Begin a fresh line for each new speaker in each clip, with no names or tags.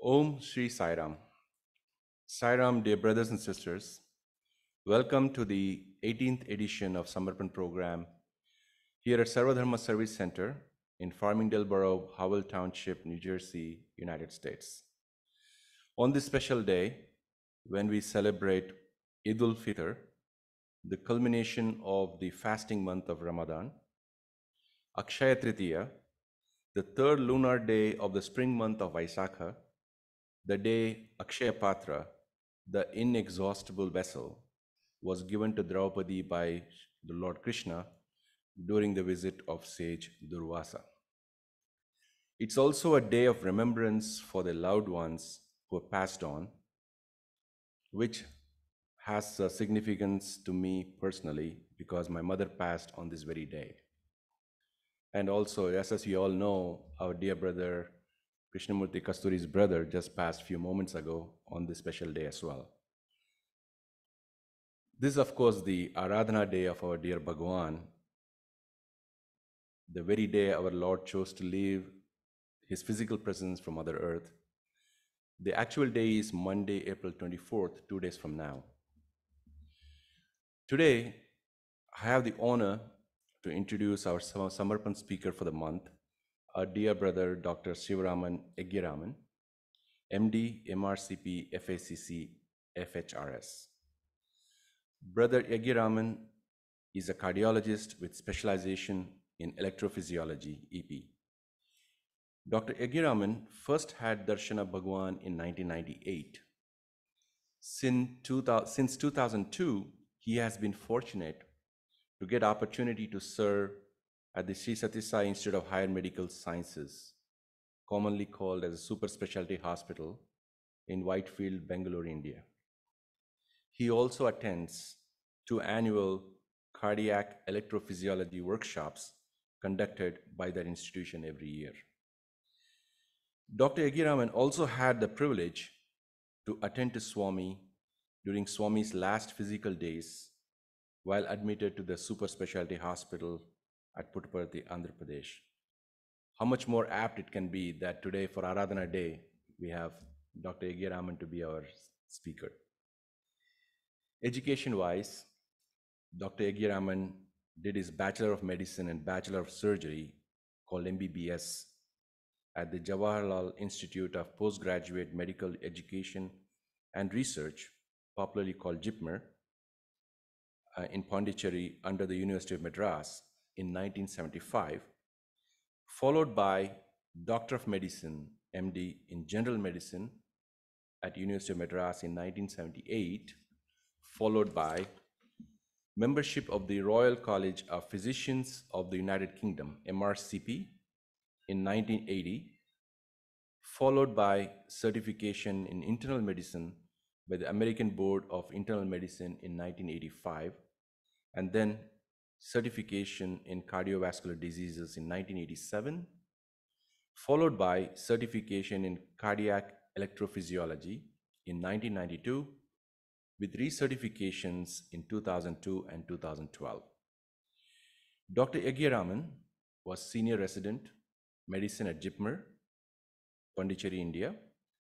Om Shri Sai Ram. Sai Ram, dear brothers and sisters, welcome to the 18th edition of Samarpan program here at Sarvadharma Service Center in Farmingdale Borough, Howell Township, New Jersey, United States. On this special day, when we celebrate Eid Fitr, the culmination of the fasting month of Ramadan, Akshaya Tritiya, the third lunar day of the spring month of Vaisakha, the day Akshaya Patra, the inexhaustible vessel, was given to Draupadi by the Lord Krishna during the visit of sage Durvasa. It's also a day of remembrance for the loved ones who have passed on, which has a significance to me personally because my mother passed on this very day. And also, as, as we all know, our dear brother Krishnamurti Kasturi's brother just passed a few moments ago on this special day as well. This is, of course, the Aradhana day of our dear Bhagwan, the very day our Lord chose to leave his physical presence from Mother Earth. The actual day is Monday, April 24th, two days from now. Today, I have the honor to introduce our Sam- Samarpan speaker for the month, our dear brother, Dr. Sivaraman Yegya-Raman, MD, MRCP, FACC, FHRS. Brother Yegya-Raman is a cardiologist with specialization in electrophysiology, EP. Dr. Yegya-Raman first had Darshana Bhagwan in 1998. Sin 2000 Since 2002, he has been fortunate to get opportunity to serve at the Sri Sathya Sai Institute of Higher Medical Sciences, commonly called as a super specialty hospital in Whitefield, Bangalore, India. He also attends two annual cardiac electrophysiology workshops conducted by that institution every year. Dr. Yegya-Raman also had the privilege to attend to Swami during Swami's last physical days while admitted to the super specialty hospital at Puttaparthi, Andhra Pradesh. How much more apt it can be that today for Aradhana Day, we have Dr. Yegya-Raman to be our speaker. Education wise, Dr. Yegya-Raman did his Bachelor of Medicine and Bachelor of Surgery, called MBBS, at the Jawaharlal Institute of Postgraduate Medical Education and Research, popularly called JIPMER, uh, in Pondicherry under the University of Madras in 1975, followed by Doctor of Medicine, MD in General Medicine at University of Madras in 1978, followed by membership of the Royal College of Physicians of the United Kingdom, MRCP, in 1980, followed by certification in internal medicine by the American Board of Internal Medicine in 1985, and then certification in cardiovascular diseases in 1987, followed by certification in cardiac electrophysiology in 1992, with recertifications in 2002 and 2012. Dr. Yegya-Raman was senior resident medicine at JIPMER, Pondicherry, India,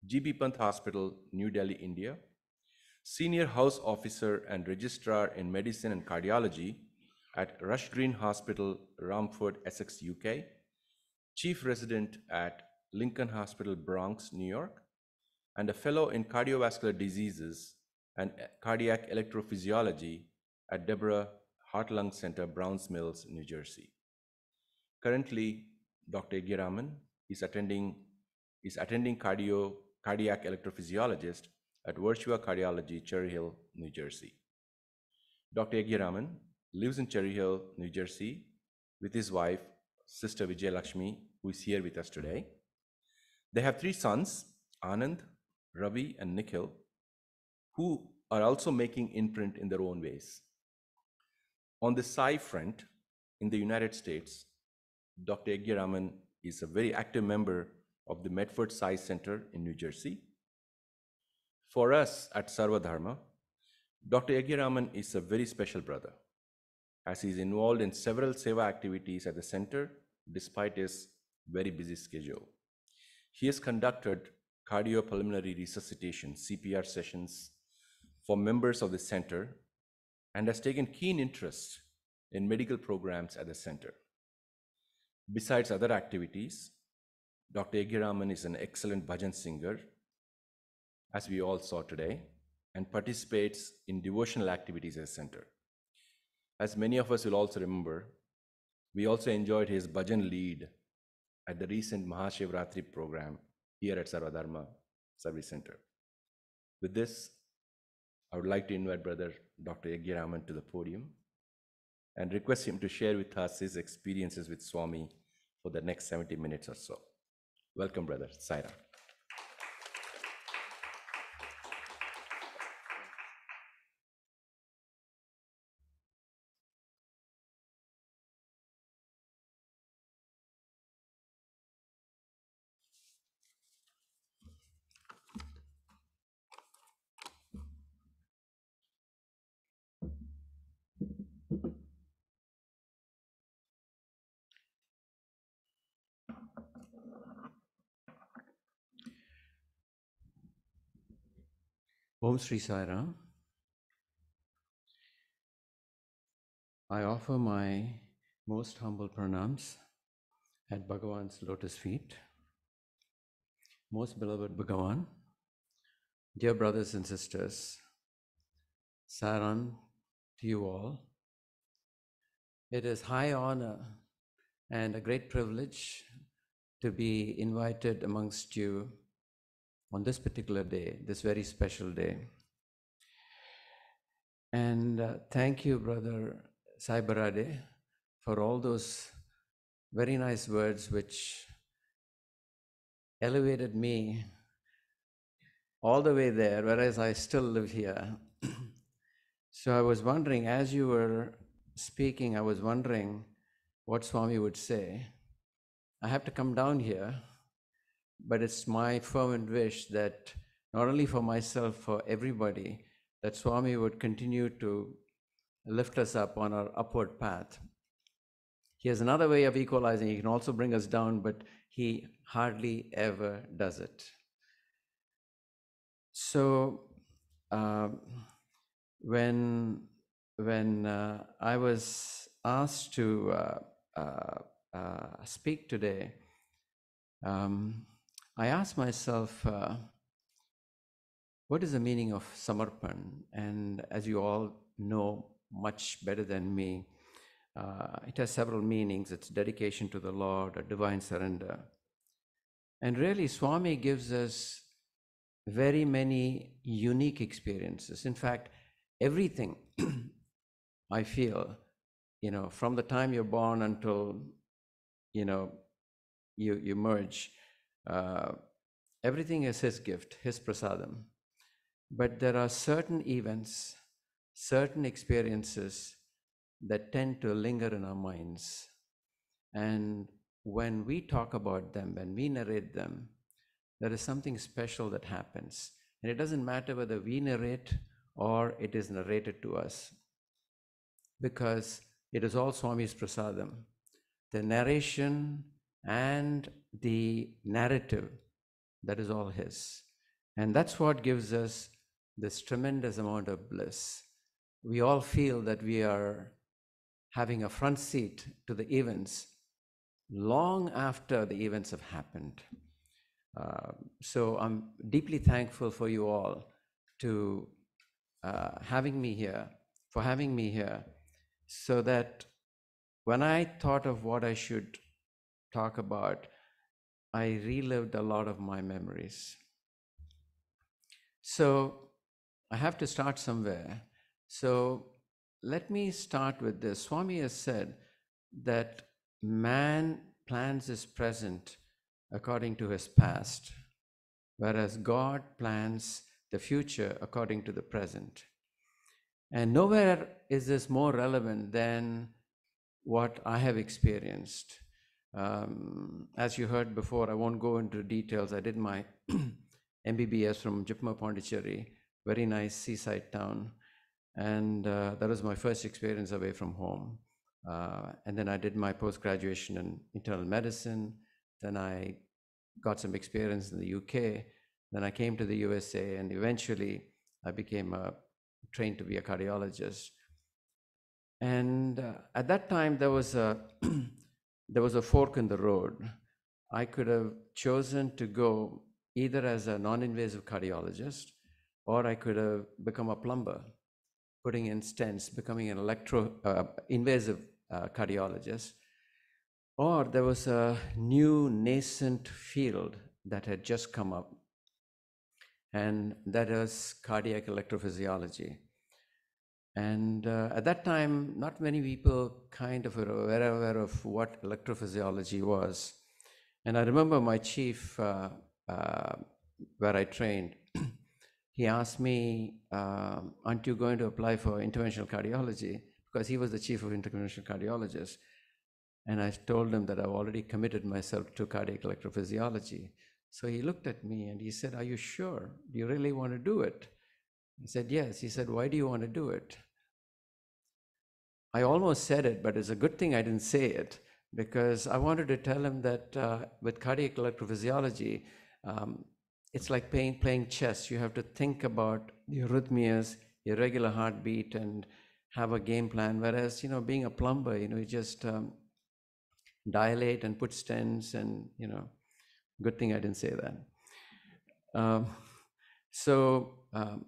GB Pant Hospital, New Delhi, India, senior house officer and registrar in medicine and cardiology at Rush Green Hospital, Romford, Essex, UK, chief resident at Lincoln Hospital, Bronx, New York, and a fellow in cardiovascular diseases and cardiac electrophysiology at Deborah Heart Lung Center, Browns Mills, New Jersey. Currently, Dr. Giraman is attending is attending cardio cardiac electrophysiologist at Virtua Cardiology, Cherry Hill, New Jersey. Dr. Yegya-Raman lives in Cherry Hill, New Jersey, with his wife, Sister Vijay Lakshmi, who is here with us today. They have three sons, Anand, Ravi, and Nikhil, who are also making imprint in their own ways. On the Sai front, in the United States, Dr. Yegya-Raman is a very active member of the Medford Sai Center in New Jersey. For us at Sarvadharma, Dr. Yegya-Raman is a very special brother, as he is involved in several seva activities at the center despite his very busy schedule. He has conducted cardiopulmonary resuscitation CPR sessions for members of the center and has taken keen interest in medical programs at the center. Besides other activities, Dr. Yegya-Raman is an excellent bhajan singer, as we all saw today, and participates in devotional activities at the center. As many of us will also remember, we also enjoyed his bhajan lead at the recent Mahashivratri program here at Sarvadharma Service Center. With this, I would like to invite Brother Dr. Yegya-Raman to the podium and request him to share with us his experiences with Swami for the next 70 minutes or so. Welcome, Brother Saira.
Om Sri Sai Ram. I offer my most humble pranams at Bhagavan's lotus feet. Most beloved Bhagavan, dear brothers and sisters, Saran to you all. It is high honor and a great privilege to be invited amongst you on this particular day, this very special day. And uh, thank you, Brother Sai Barade, for all those very nice words which elevated me all the way there, whereas I still live here. so I was wondering, as you were speaking, I was wondering what Swami would say. I have to come down here but it's my fervent wish that not only for myself, for everybody, that Swami would continue to lift us up on our upward path. He has another way of equalizing. He can also bring us down, but he hardly ever does it. So, uh, when when uh, I was asked to uh, uh, uh speak today, um, I asked myself, uh, what is the meaning of Samarpan? And as you all know much better than me, uh, it has several meanings. It's dedication to the Lord, a divine surrender. And really, Swami gives us very many unique experiences. In fact, everything I feel, you know, from the time you're born until, you know, you, you merge, uh, everything is His gift, His prasadam. But there are certain events, certain experiences that tend to linger in our minds. And when we talk about them, when we narrate them, there is something special that happens. And it doesn't matter whether we narrate or it is narrated to us, because it is all Swami's prasadam. The narration and the narrative, that is all His. And that's what gives us this tremendous amount of bliss. We all feel that we are having a front seat to the events long after the events have happened. Uh, so I'm deeply thankful for you all to uh, having me here, for having me here, so that when I thought of what I should talk about, I relived a lot of my memories. So I have to start somewhere. So let me start with this. Swami has said that man plans his present according to his past, whereas God plans the future according to the present. And nowhere is this more relevant than what I have experienced. Um, as you heard before, I won't go into details. I did my MBBS from JIPMER Pondicherry, very nice seaside town. And uh, that was my first experience away from home. Uh, and then I did my post graduation in internal medicine. Then I got some experience in the UK. Then I came to the USA, and eventually I became a, trained to be a cardiologist. And uh, at that time, there was a there was a fork in the road. I could have chosen to go either as a non-invasive cardiologist, or I could have become a plumber, putting in stents, becoming an electro uh, invasive uh, cardiologist. Or there was a new nascent field that had just come up, and that is cardiac electrophysiology. And uh, at that time, not many people kind of were aware of what electrophysiology was. And I remember my chief, uh, uh, where I trained, he asked me, um, Aren't you going to apply for interventional cardiology? Because he was the chief of interventional cardiologists. And I told him that I've already committed myself to cardiac electrophysiology. So he looked at me and he said, Are you sure? Do you really want to do it? I said, Yes. He said, Why do you want to do it? I almost said it, but it's a good thing I didn't say it because I wanted to tell him that uh, with cardiac electrophysiology, um, it's like playing, playing chess. You have to think about the arrhythmias, irregular heartbeat, and have a game plan. Whereas, you know, being a plumber, you know, you just um, dilate and put stents, and, you know, good thing I didn't say that. Um, so um,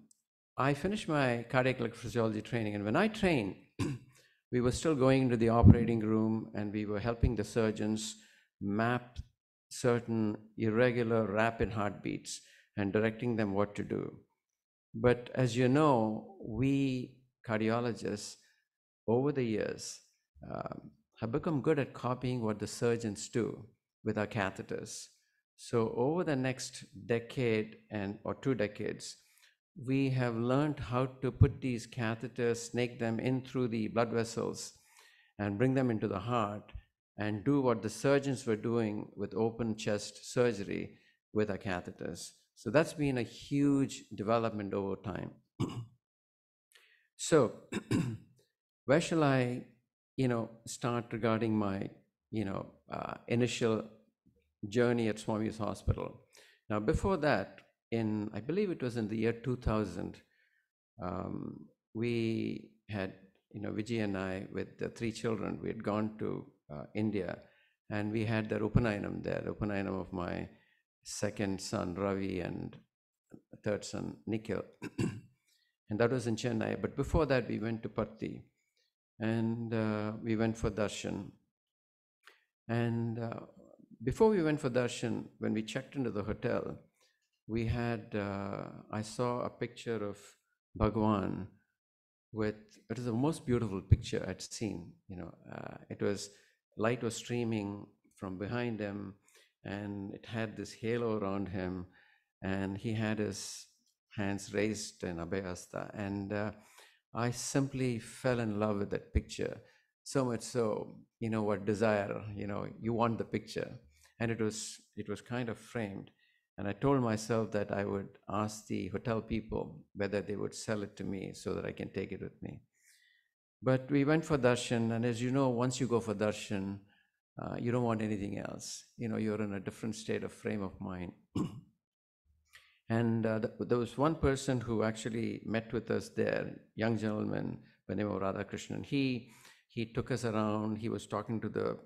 I finished my cardiac electrophysiology training, and when I trained, we were still going into the operating room and we were helping the surgeons map certain irregular rapid heartbeats and directing them what to do. But as you know, we cardiologists over the years um, have become good at copying what the surgeons do with our catheters. So over the next decade and or two decades, we have learned how to put these catheters, snake them in through the blood vessels, and bring them into the heart and do what the surgeons were doing with open chest surgery with our catheters. So that's been a huge development over time. so, where shall I, you know, start regarding my, you know, uh, initial journey at Swami's Hospital? Now, before that, in, I believe it was in the year 2000, um, we had, you know, Vijay and I, with the three children, we had gone to uh, India and we had the Upanayanam there, the Upanayanam of my second son, Ravi, and third son, Nikhil. and that was in Chennai. But before that, we went to Parthi and uh, we went for darshan. And uh, before we went for darshan, when we checked into the hotel, we had, uh, I saw a picture of Bhagwan with, it was the most beautiful picture I'd seen. You know, uh, it was, light was streaming from behind him and it had this halo around him and he had his hands raised in Abhayahasta. And uh, I simply fell in love with that picture. So much so, you know, what desire, you know, you want the picture. And it was, it was kind of framed. And I told myself that I would ask the hotel people whether they would sell it to me so that I can take it with me. But we went for darshan, and as you know, once you go for darshan, uh, you don't want anything else. You know, you're in a different state of frame of mind. and uh, th- there was one person who actually met with us there, young gentleman by name of Radhakrishnan. He he took us around. He was talking to the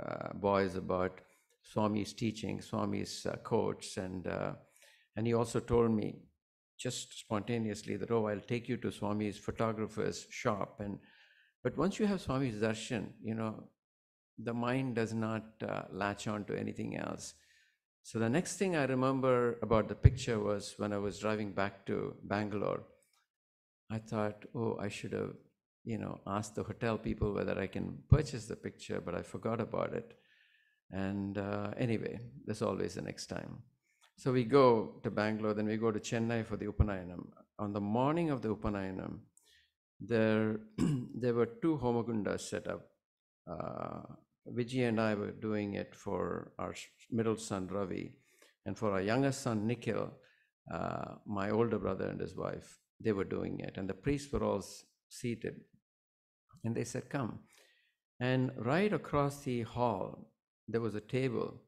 uh, boys about Swami's teaching, Swami's uh, quotes, and uh, and he also told me just spontaneously that oh, I'll take you to Swami's photographer's shop, and but once you have Swami's darshan, you know, the mind does not uh, latch on to anything else. So the next thing I remember about the picture was when I was driving back to Bangalore. I thought, oh, I should have, you know, asked the hotel people whether I can purchase the picture, but I forgot about it. And uh, anyway, there's always the next time. So we go to Bangalore, then we go to Chennai for the Upanayanam. On the morning of the Upanayanam, there, there were two homakundas set up. Uh, Vijay and I were doing it for our middle son Ravi, and for our youngest son Nikhil, uh, my older brother and his wife, they were doing it. And the priests were all seated. And they said, Come. And right across the hall, there was a table,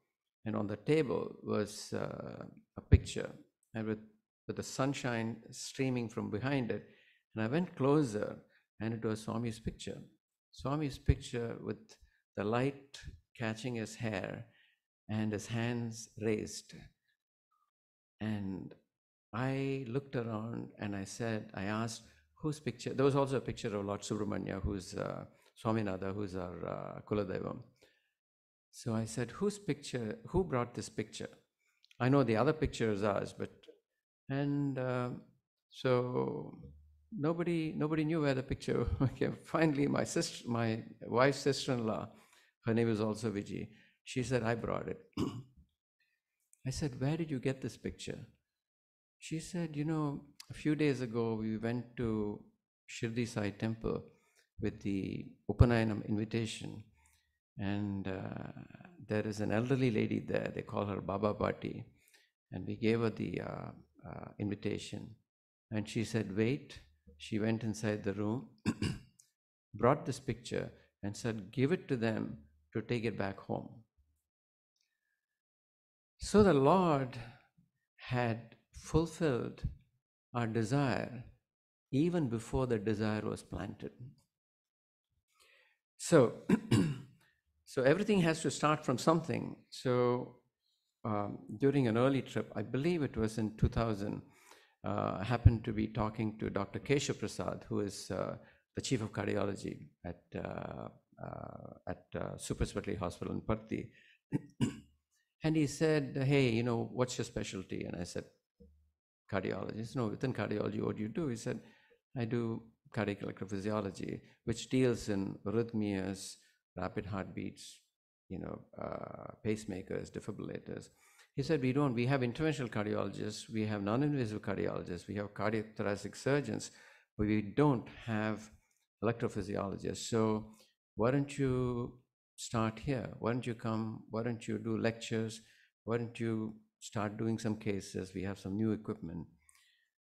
and on the table was uh, a picture, and with, with the sunshine streaming from behind it. And I went closer, and it was Swami's picture. Swami's picture with the light catching his hair and his hands raised. And I looked around and I said, I asked, whose picture? There was also a picture of Lord Subramanya, who's uh, Swaminatha, who's our uh, Kuladevam. So I said, whose picture, who brought this picture? I know the other picture is ours, but, and uh, so nobody, nobody knew where the picture came. Finally, my sister, my wife's sister-in-law, her name is also Viji, she said, I brought it. I said, where did you get this picture? She said, you know, a few days ago, we went to Shirdi Sai temple with the Upanayanam invitation. And uh, there is an elderly lady there, they call her Baba Bhatti. And we gave her the uh, uh, invitation. And she said, wait. She went inside the room, brought this picture, and said, give it to them to take it back home. So the Lord had fulfilled our desire even before the desire was planted. So, so everything has to start from something. So, um, during an early trip, I believe it was in 2000, uh, I happened to be talking to Dr. Keshav Prasad, who is uh, the chief of cardiology at uh, uh at uh, Super Specialty Hospital in Parthi. and he said, "Hey, you know, what's your specialty?" And I said, "Cardiology." He said, no, within cardiology, what do you do? He said, "I do cardiac electrophysiology, which deals in arrhythmias, rapid heartbeats, you know, uh, pacemakers, defibrillators. He said, we don't, we have interventional cardiologists, we have non-invasive cardiologists, we have cardiac thoracic surgeons, but we don't have electrophysiologists. So why don't you start here? Why don't you come? Why don't you do lectures? Why don't you start doing some cases? We have some new equipment.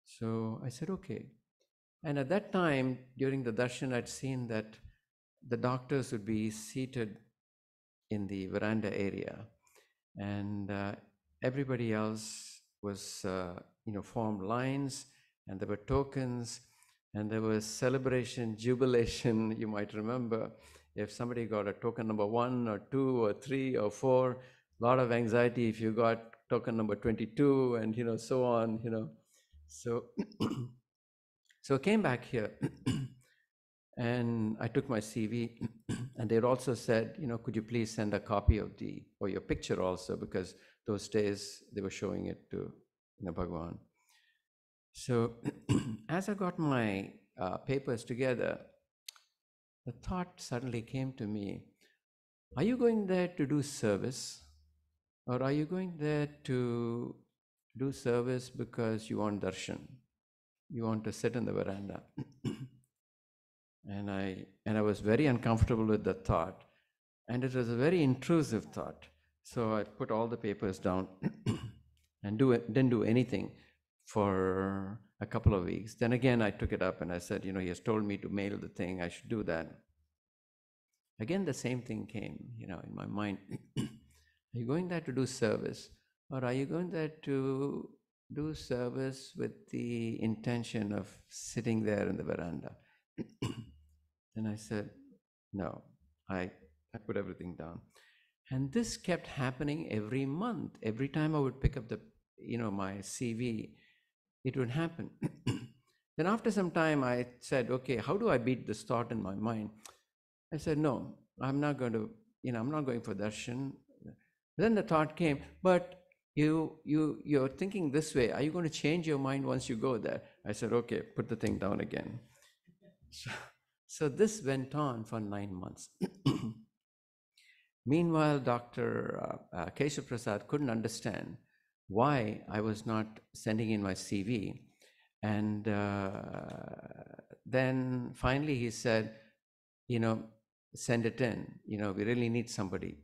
So I said, okay. And at that time, during the darshan, I'd seen that the doctors would be seated in the veranda area, and uh, everybody else was, uh, you know, formed lines, and there were tokens, and there was celebration, jubilation. You might remember if somebody got a token number one or two or three or four, a lot of anxiety if you got token number 22 and you know so on you know so so I came back here and I took my CV and they also said, you know, could you please send a copy of the, or your picture also, because those days they were showing it to you know, Bhagwan. So as I got my uh, papers together, the thought suddenly came to me, are you going there to do service? Or are you going there to do service because you want darshan? you want to sit in the veranda. and I and I was very uncomfortable with the thought. And it was a very intrusive thought. So I put all the papers down and do it, didn't do anything for a couple of weeks. Then again, I took it up and I said, you know, he has told me to mail the thing, I should do that. Again, the same thing came, you know, in my mind. are you going there to do service? Or are you going there to do service with the intention of sitting there in the veranda. and I said, no, I, I put everything down. And this kept happening every month. Every time I would pick up the, you know, my CV, it would happen. then after some time, I said, okay, how do I beat this thought in my mind? I said, no, I'm not going to, you know, I'm not going for darshan. Then the thought came, but you you you're thinking this way are you going to change your mind once you go there i said okay put the thing down again so, so this went on for nine months. Meanwhile dr uh, uh, keshav prasad couldn't understand why i was not sending in my cv and uh, then finally he said you know send it in. You know we really need somebody.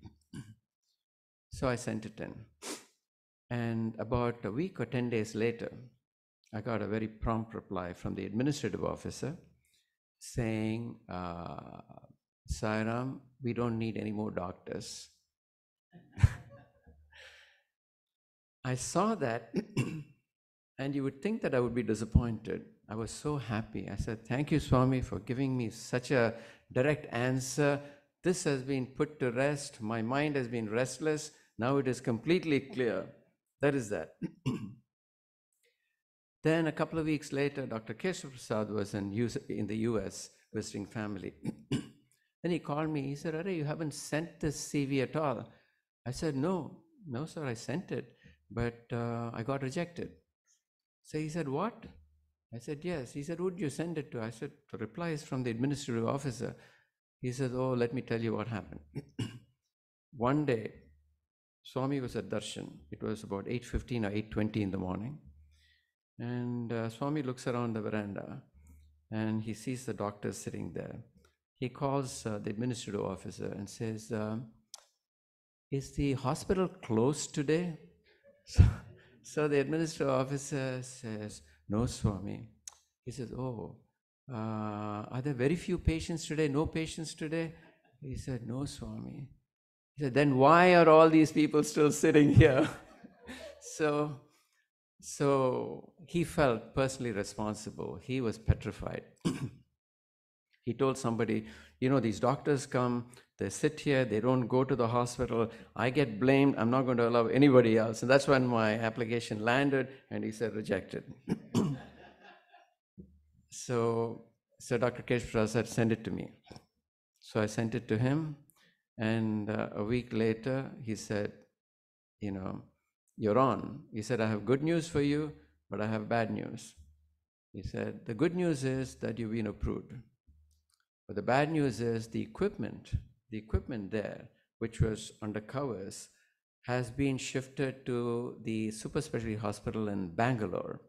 So i sent it in. And about a week or 10 days later, I got a very prompt reply from the administrative officer saying, uh, Sairam, we don't need any more doctors. I saw that and you would think that I would be disappointed. I was so happy. I said, Thank you, Swami, for giving me such a direct answer. This has been put to rest. My mind has been restless. Now it is completely clear. That is that. then a couple of weeks later, Dr. Keshav Prasad was in, US, in the US visiting family. then he called me. He said, Are you haven't sent this CV at all. I said, No, no, sir, I sent it, but uh, I got rejected. So he said, What? I said, Yes. He said, Who did you send it to? I said, The reply is from the administrative officer. He said, Oh, let me tell you what happened. One day, Swami was at darshan. It was about 8.15 or 8.20 in the morning. And uh, Swami looks around the veranda and he sees the doctor sitting there. He calls uh, the administrative officer and says, um, Is the hospital closed today? So, so the administrative officer says, No, Swami. He says, Oh, uh, are there very few patients today? No patients today? He said, No, Swami. He said, Then why are all these people still sitting here? so, so he felt personally responsible. He was petrified. he told somebody, You know, these doctors come, they sit here, they don't go to the hospital. I get blamed. I'm not going to allow anybody else. And that's when my application landed, and he said rejected. so, so Dr. Kesh said, send it to me. So I sent it to him, and uh, a week later, he said, you know, you're on. He said, I have good news for you, but I have bad news. He said, the good news is that you've been approved. But the bad news is the equipment the equipment there, which was under covers, has been shifted to the super specialty hospital in Bangalore.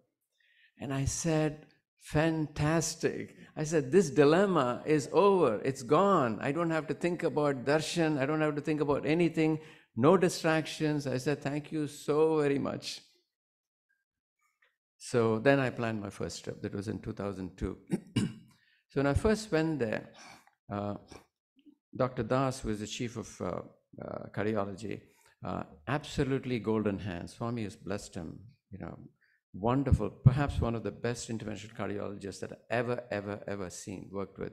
And I said, Fantastic. I said, This dilemma is over. It's gone. I don't have to think about darshan. I don't have to think about anything. No distractions. I said, Thank you so very much. So then I planned my first trip. That was in 2002. so when I first went there, uh, Dr. Das, is the chief of uh, uh, cardiology, uh, absolutely golden hands. Swami has blessed him, you know, wonderful, perhaps one of the best interventional cardiologists that I've ever, ever, ever seen, worked with.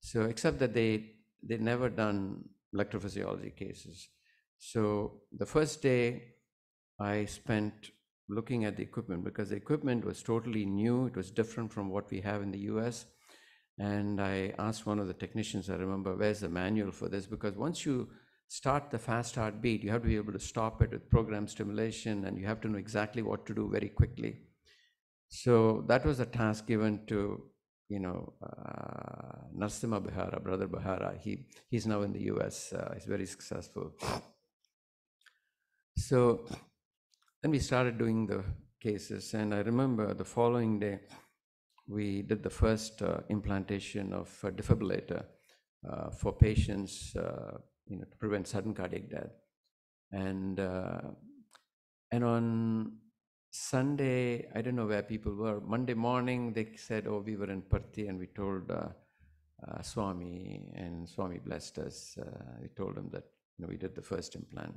So, except that they, they'd never done electrophysiology cases. So, the first day I spent looking at the equipment because the equipment was totally new, it was different from what we have in the US. And I asked one of the technicians, I remember, where's the manual for this? Because once you start the fast heartbeat, you have to be able to stop it with program stimulation and you have to know exactly what to do very quickly. So that was a task given to, you know, uh, Narasimha Behera, brother Behera. He, he's now in the US, uh, he's very successful. So then we started doing the cases, and I remember the following day, we did the first uh, implantation of a defibrillator uh, for patients, uh, you know, to prevent sudden cardiac death. And uh, and on Sunday, I don't know where people were. Monday morning, they said, "Oh, we were in Parthi," and we told uh, uh, Swami, and Swami blessed us. we told him that you know, we did the first implant.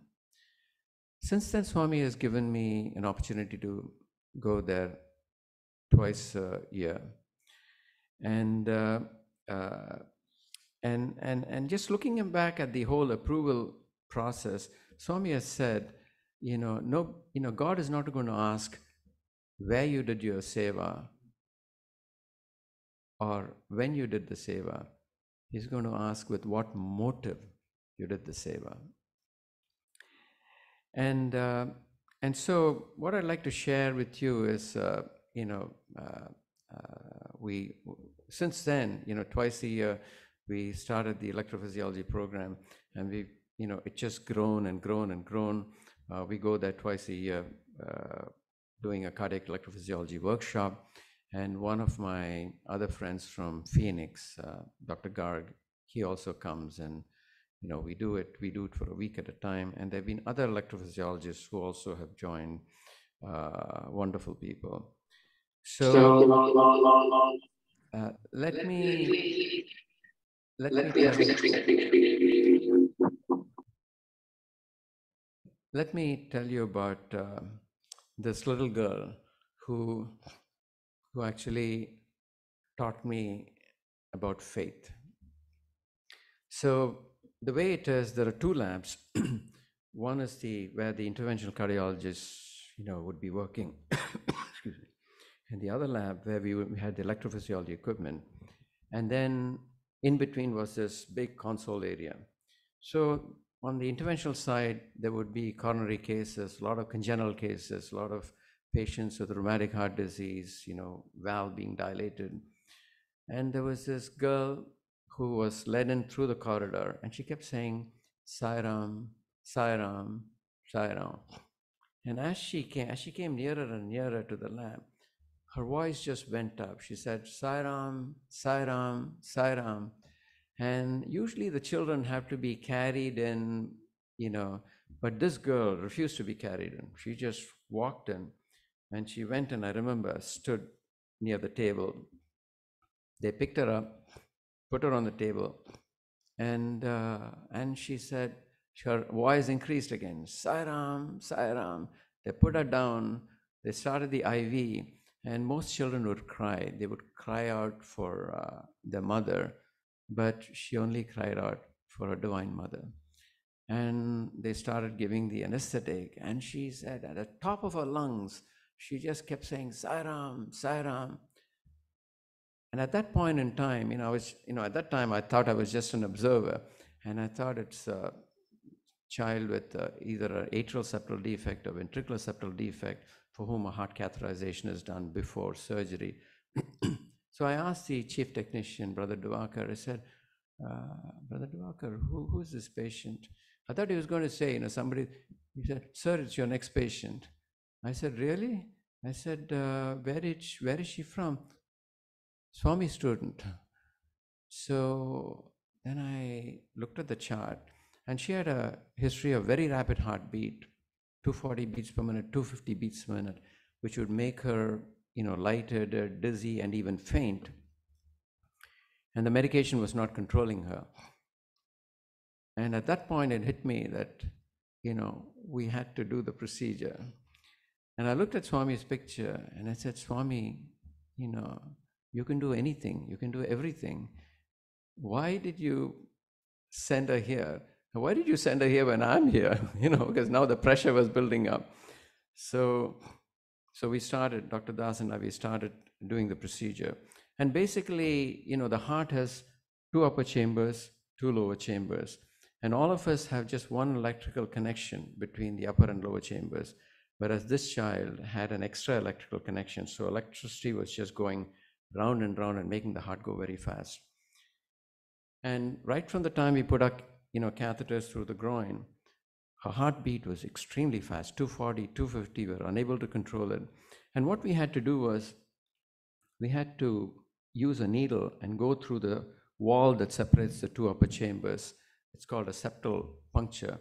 Since then, Swami has given me an opportunity to go there twice a year. And, uh, uh, and, and, and just looking back at the whole approval process, Swami has said, you know, no, you know, God is not going to ask where you did your seva or when you did the seva. He's going to ask with what motive you did the seva. And uh, and so, what I'd like to share with you is uh, you know, uh, uh, we since then, you know, twice a year we started the electrophysiology program, and we, you know, it just grown and grown and grown. Uh, we go there twice a year, doing a cardiac electrophysiology workshop. And one of my other friends from Phoenix, uh, Dr. Garg, he also comes and, you know, we do it, we do it for a week at a time. And there have been other electrophysiologists who also have joined, uh, wonderful people. So uh, let me let me let me tell you about uh, this little girl who, who actually taught me about faith. So the way it is, there are two labs. One is the where the interventional cardiologist, you know, would be working. Excuse me. And the other lab where we, we had the electrophysiology equipment. And then in between was this big console area. So on the interventional side, there would be coronary cases, a lot of congenital cases, a lot of patients with rheumatic heart disease, you know, valve being dilated. And there was this girl who was led in through the corridor, and she kept saying, Sairam, Sairam, Sairam. And as she came, as she came nearer and nearer to the lamp, her voice just went up. She said, Sairam, Sairam, Sairam. And usually the children have to be carried in, you know, but this girl refused to be carried in. She just walked in and she went and I remember stood near the table. They picked her up, put her on the table, and uh, and she said, her voice increased again, Sairam, Sairam. They put her down, they started the IV, and most children would cry. They would cry out for uh, their mother, but she only cried out for her divine mother. And they started giving the anesthetic, and she said, at the top of her lungs, she just kept saying, Sairam, Sairam. And at that point in time, you know, I was, you know, at that time I thought I was just an observer, and I thought it's a child with uh, either an atrial septal defect or ventricular septal defect for whom a heart catheterization is done before surgery. so I asked the chief technician, Brother Duvakar, I said, uh, Brother Duvakar, who, who is this patient? I thought he was going to say, you know, somebody, he said, Sir, it's your next patient. I said, Really? I said, uh, where, she, where is she from? Swami student. So then I looked at the chart, and she had a history of very rapid heartbeat, 240 beats per minute, 250 beats per minute, which would make her, you know, lighted, dizzy, and even faint. And the medication was not controlling her. And at that point, it hit me that, you know, we had to do the procedure. And I looked at Swami's picture and I said, Swami, you know, you can do anything, you can do everything. Why did you send her here? Why did you send her here when I'm here? You know, because now the pressure was building up. So, so we started, Dr. Das and I, we started doing the procedure. And basically, you know, the heart has two upper chambers, two lower chambers. And all of us have just one electrical connection between the upper and lower chambers whereas this child had an extra electrical connection. So electricity was just going round and round and making the heart go very fast. And right from the time we put our you know, catheters through the groin, her heartbeat was extremely fast 240, 250. We were unable to control it. And what we had to do was we had to use a needle and go through the wall that separates the two upper chambers. It's called a septal puncture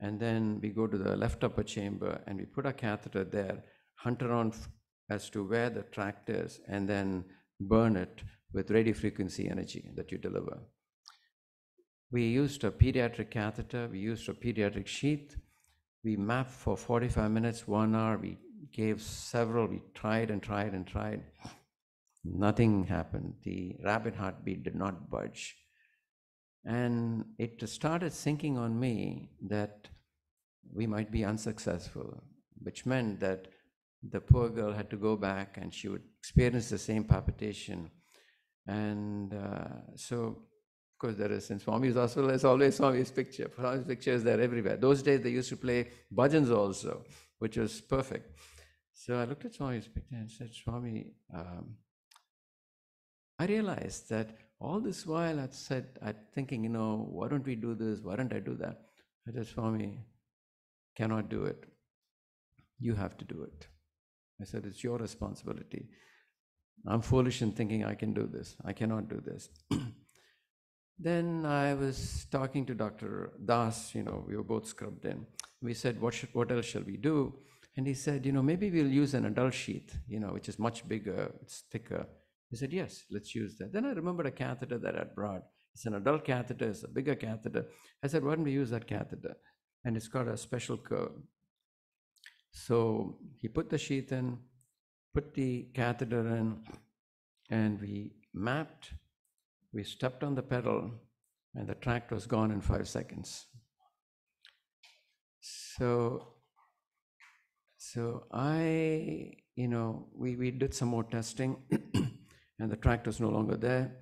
and then we go to the left upper chamber and we put a catheter there, hunt around as to where the tract is, and then burn it with radiofrequency energy that you deliver. We used a pediatric catheter, we used a pediatric sheath. We mapped for 45 minutes, one hour. We gave several, we tried and tried and tried. Nothing happened. The rapid heartbeat did not budge. And it started sinking on me that we might be unsuccessful, which meant that the poor girl had to go back and she would experience the same palpitation. And uh, so, of course, there is in Swami's also, there's always Swami's picture. Swami's picture is there everywhere. Those days they used to play bhajans also, which was perfect. So I looked at Swami's picture and said, Swami, um, I realized that all this while I'd said, I'm thinking, you know, why don't we do this? Why don't I do that? I said, Swami, cannot do it. You have to do it. I said, it's your responsibility. I'm foolish in thinking I can do this. I cannot do this. then I was talking to Dr. Das, you know, we were both scrubbed in. We said, what, should, what else shall we do? And he said, you know, maybe we'll use an adult sheath, you know, which is much bigger, it's thicker. He said, Yes, let's use that. Then I remembered a catheter that I'd brought. It's an adult catheter, it's a bigger catheter. I said, Why don't we use that catheter? And it's got a special curve. So he put the sheath in, put the catheter in, and we mapped. We stepped on the pedal, and the tract was gone in five seconds. So, so I, you know, we, we did some more testing, and the tract was no longer there,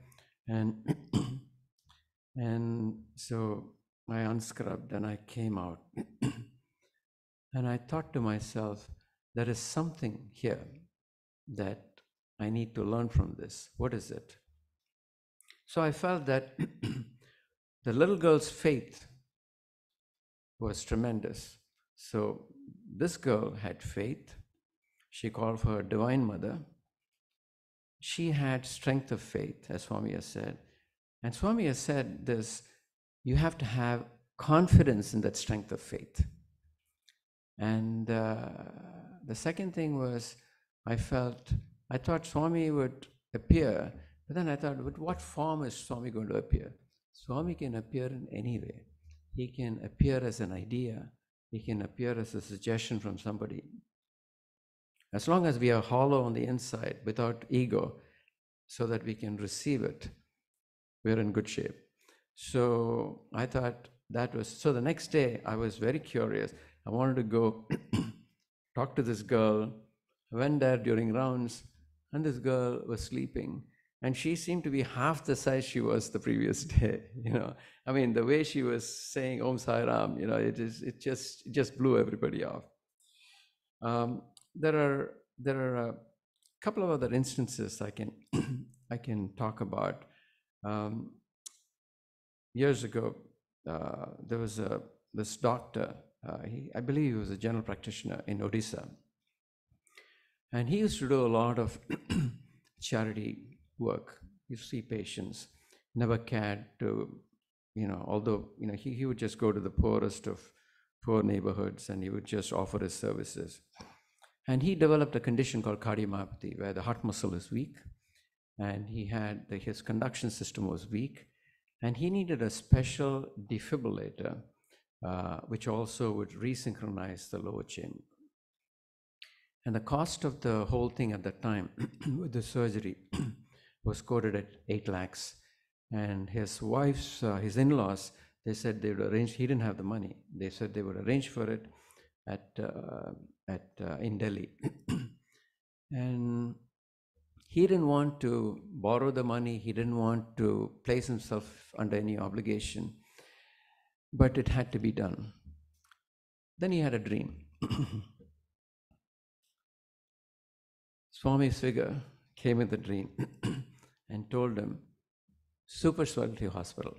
and and so I unscrubbed and I came out, and I thought to myself, there is something here that I need to learn from this. What is it? So I felt that the little girl's faith was tremendous. So this girl had faith. She called for her divine mother. She had strength of faith, as Swami has said. And Swami has said this you have to have confidence in that strength of faith. And uh, the second thing was, I felt, I thought Swami would appear, but then I thought, with what form is Swami going to appear? Swami can appear in any way. He can appear as an idea, he can appear as a suggestion from somebody. As long as we are hollow on the inside without ego, so that we can receive it, we're in good shape. So I thought that was so the next day I was very curious. I wanted to go talk to this girl. Went there during rounds, and this girl was sleeping. And she seemed to be half the size she was the previous day. You know, I mean, the way she was saying Om Sai Ram, you know, it is it just it just blew everybody off. Um, there are there are a couple of other instances I can I can talk about. Um, years ago, uh, there was a this doctor. Uh, he, I believe he was a general practitioner in Odisha, and he used to do a lot of charity work. You see patients, never cared to, you know, although you know he, he would just go to the poorest of poor neighborhoods and he would just offer his services. And he developed a condition called cardiomyopathy, where the heart muscle is weak, and he had the, his conduction system was weak, and he needed a special defibrillator, uh, which also would resynchronize the lower chain. And the cost of the whole thing at that time with the surgery was quoted at 8 lakhs. And his wife's, uh, his in laws, they said they would arrange, he didn't have the money. They said they would arrange for it at, uh, at, uh, in Delhi. and he didn't want to borrow the money, he didn't want to place himself under any obligation, but it had to be done. Then he had a dream. Swami's figure came in the dream and told him, super specialty hospital.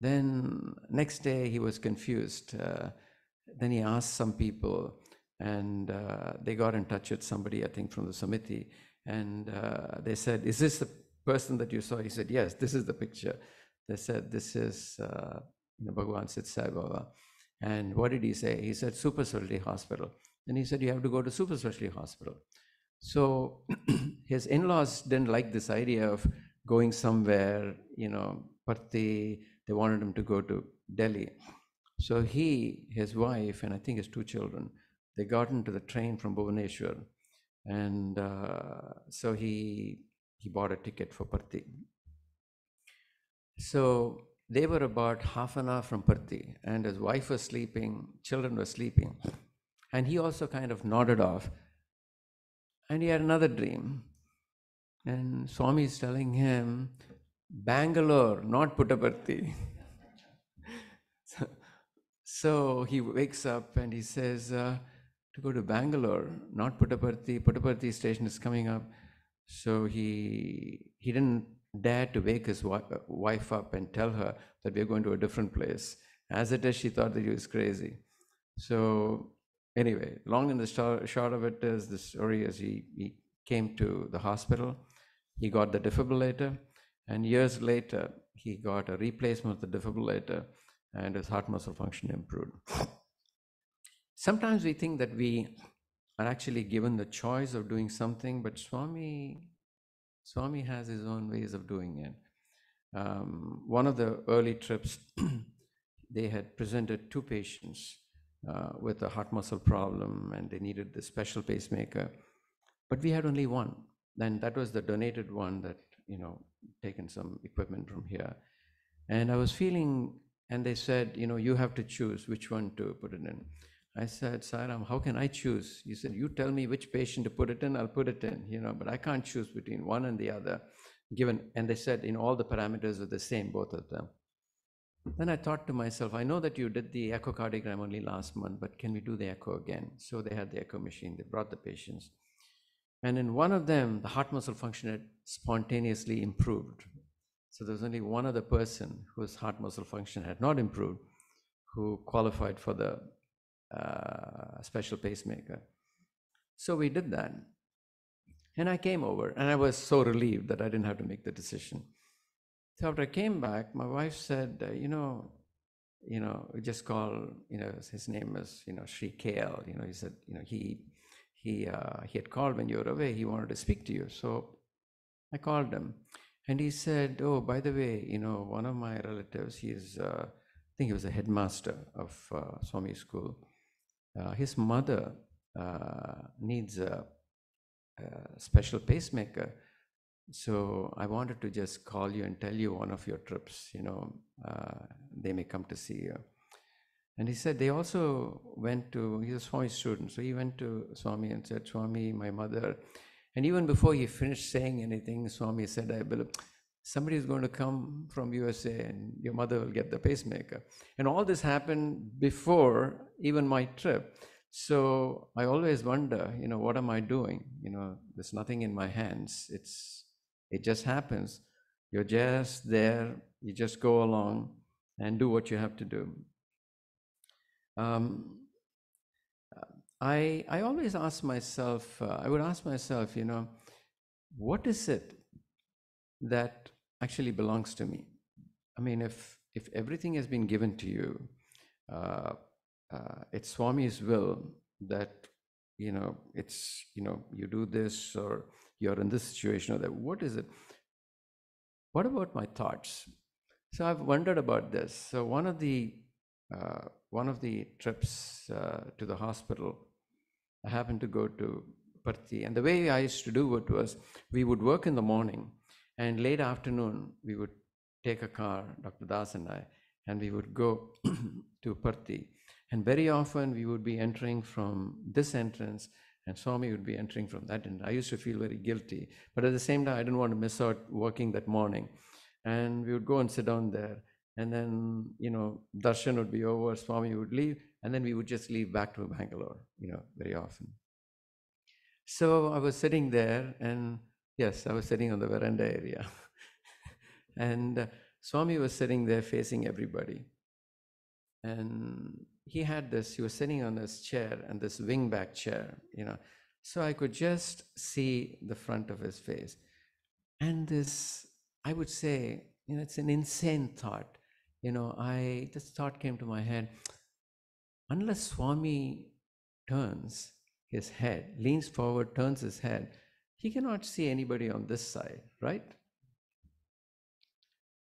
Then next day he was confused. Uh, then he asked some people, and uh, they got in touch with somebody, I think, from the Samiti, and uh, they said, "Is this the person that you saw?" He said, "Yes, this is the picture." They said, "This is uh, you know, Baba." And what did he say? He said, "Super specialty hospital." And he said, "You have to go to super specialty hospital." So his in-laws didn't like this idea of going somewhere, you know, they they wanted him to go to Delhi. So he, his wife, and I think his two children, they got into the train from Bhubaneswar, and uh, so he he bought a ticket for Parthi. So they were about half an hour from Parthi, and his wife was sleeping, children were sleeping, and he also kind of nodded off. And he had another dream, and Swami is telling him, Bangalore, not Puttaparthi. so, he wakes up and he says, uh, to go to Bangalore, not Puttaparthi. Puttaparthi station is coming up. So he he didn't dare to wake his wife up and tell her that we're going to a different place. As it is, she thought that he was crazy. So anyway, long and the short of it is the story is he, he came to the hospital, he got the defibrillator, and years later, he got a replacement of the defibrillator and his heart muscle function improved. Sometimes we think that we are actually given the choice of doing something, but Swami, Swami has his own ways of doing it. Um, one of the early trips, they had presented two patients uh, with a heart muscle problem and they needed the special pacemaker. but we had only one. Then that was the donated one that, you know, taken some equipment from here. And I was feeling, and they said, you know, you have to choose which one to put it in. I said, Sairam, how can I choose? He said, you tell me which patient to put it in, I'll put it in, you know, but I can't choose between one and the other, given, and they said, in all the parameters are the same, both of them. Then I thought to myself, I know that you did the echocardiogram only last month, but can we do the echo again? So they had the echo machine, they brought the patients. And in one of them, the heart muscle function had spontaneously improved. So there was only one other person whose heart muscle function had not improved who qualified for the uh, special pacemaker. So we did that. And I came over and I was so relieved that I didn't have to make the decision. So after I came back, my wife said, uh, you know, you know, just call, you know, his name is, you know, Sri Kale. You know, he said, you know, he he uh, he had called when you were away. He wanted to speak to you. So I called him, and he said, "Oh, by the way, you know, one of my relatives, he's, uh, I think he was a headmaster of uh, Swami School. Uh, his mother uh, needs a, a special pacemaker." So I wanted to just call you and tell you one of your trips, you know, uh, they may come to see you. And he said they also went to, he's a Swami student, so he went to Swami and said, Swami, my mother. And even before he finished saying anything, Swami said, I believe somebody is going to come from USA and your mother will get the pacemaker. And all this happened before even my trip. So I always wonder, you know, what am I doing? You know, there's nothing in my hands. It's it just happens. You're just there, you just go along and do what you have to do. Um, I, I always ask myself, uh, I would ask myself, you know, what is it that actually belongs to me? I mean, if, if everything has been given to you, uh, uh, it's Swami's will that, you know, it's, you know, you do this or you're in this situation or that. What is it? What about my thoughts? So I've wondered about this. So one of the uh, one of the trips uh, to the hospital, I happened to go to Parthi, and the way I used to do it was we would work in the morning, and late afternoon we would take a car, Dr. Das and I, and we would go to Parthi. And very often we would be entering from this entrance and Swami would be entering from that. And I used to feel very guilty. But at the same time, I didn't want to miss out working that morning. And we would go and sit down there. And then, you know, darshan would be over, Swami would leave, and then we would just leave back to Bangalore, you know, very often. So I was sitting there, and yes, I was sitting on the veranda area. and uh, Swami was sitting there facing everybody. And he had this, he was sitting on this chair and this wingback chair, you know. So I could just see the front of his face. And this, I would say, you know, it's an insane thought. You know, I this thought came to my head. Unless Swami turns his head, leans forward, turns his head, he cannot see anybody on this side, right?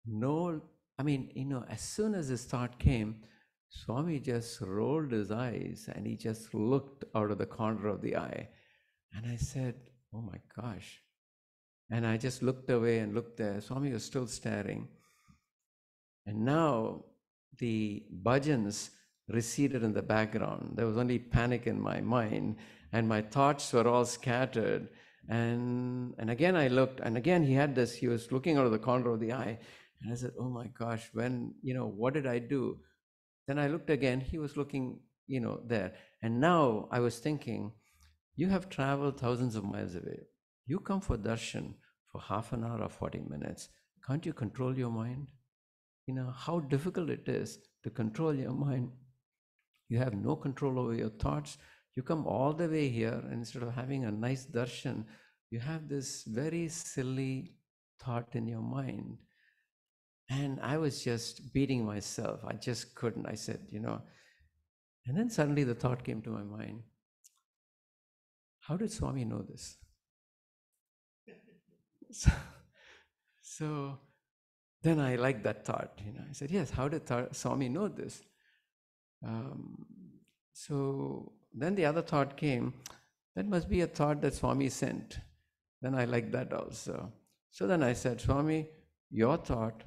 No, I mean, you know, as soon as this thought came, Swami just rolled his eyes and he just looked out of the corner of the eye. And I said, Oh my gosh. And I just looked away and looked there. Swami was still staring. And now the bhajans receded in the background. There was only panic in my mind, and my thoughts were all scattered. And, and again, I looked, and again, he had this, he was looking out of the corner of the eye. And I said, Oh my gosh, when, you know, what did I do? Then I looked again, he was looking, you know, there. And now I was thinking, you have traveled thousands of miles away. You come for darshan for half an hour or 40 minutes. Can't you control your mind? You know, how difficult it is to control your mind. You have no control over your thoughts. You come all the way here, and instead of having a nice darshan, you have this very silly thought in your mind and I was just beating myself. I just couldn't. I said, you know. And then suddenly the thought came to my mind how did Swami know this? So, so then I liked that thought. You know, I said, yes, how did th- Swami know this? Um, so then the other thought came that must be a thought that Swami sent. Then I like that also. So then I said, Swami, your thought,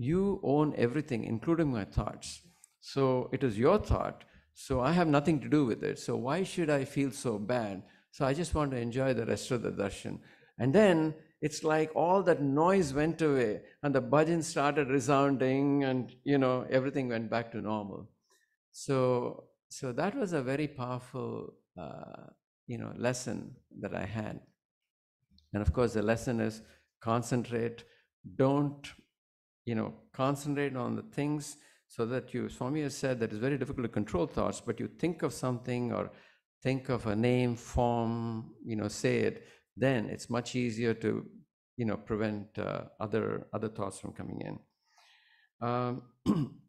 you own everything, including my thoughts. So it is your thought. So I have nothing to do with it. So why should I feel so bad? So I just want to enjoy the rest of the darshan. And then it's like all that noise went away and the bhajan started resounding and you know everything went back to normal. So so that was a very powerful uh, you know lesson that I had. And of course the lesson is concentrate, don't you know concentrate on the things so that you swami has said that it's very difficult to control thoughts but you think of something or think of a name form you know say it then it's much easier to you know prevent uh, other other thoughts from coming in. Um,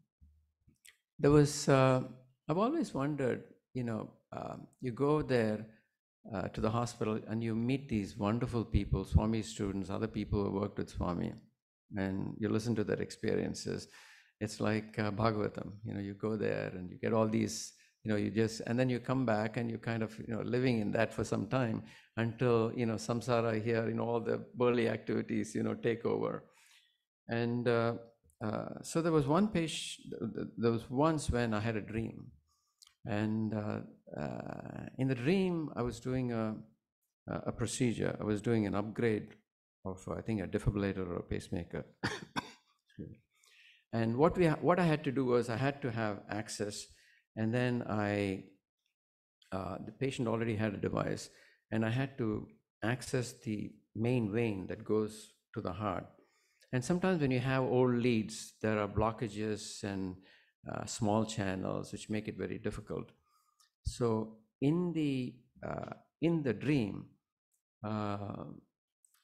there was uh, i've always wondered you know um, you go there uh, to the hospital and you meet these wonderful people swami students other people who worked with swami and you listen to their experiences it's like uh, bhagavatam. You know you go there and you get all these you know you just and then you come back and you kind of you know living in that for some time until you know samsara here you know all the burly activities you know take over. And uh, uh, so there was one patient there was once when i had a dream. And uh, uh, in the dream i was doing a, a procedure. I was doing an upgrade of i think a defibrillator or a pacemaker and what we what i had to do was i had to have access and then I, uh, the patient already had a device, and I had to access the main vein that goes to the heart. And sometimes when you have old leads, there are blockages and uh, small channels which make it very difficult. So in the uh, in the dream, uh,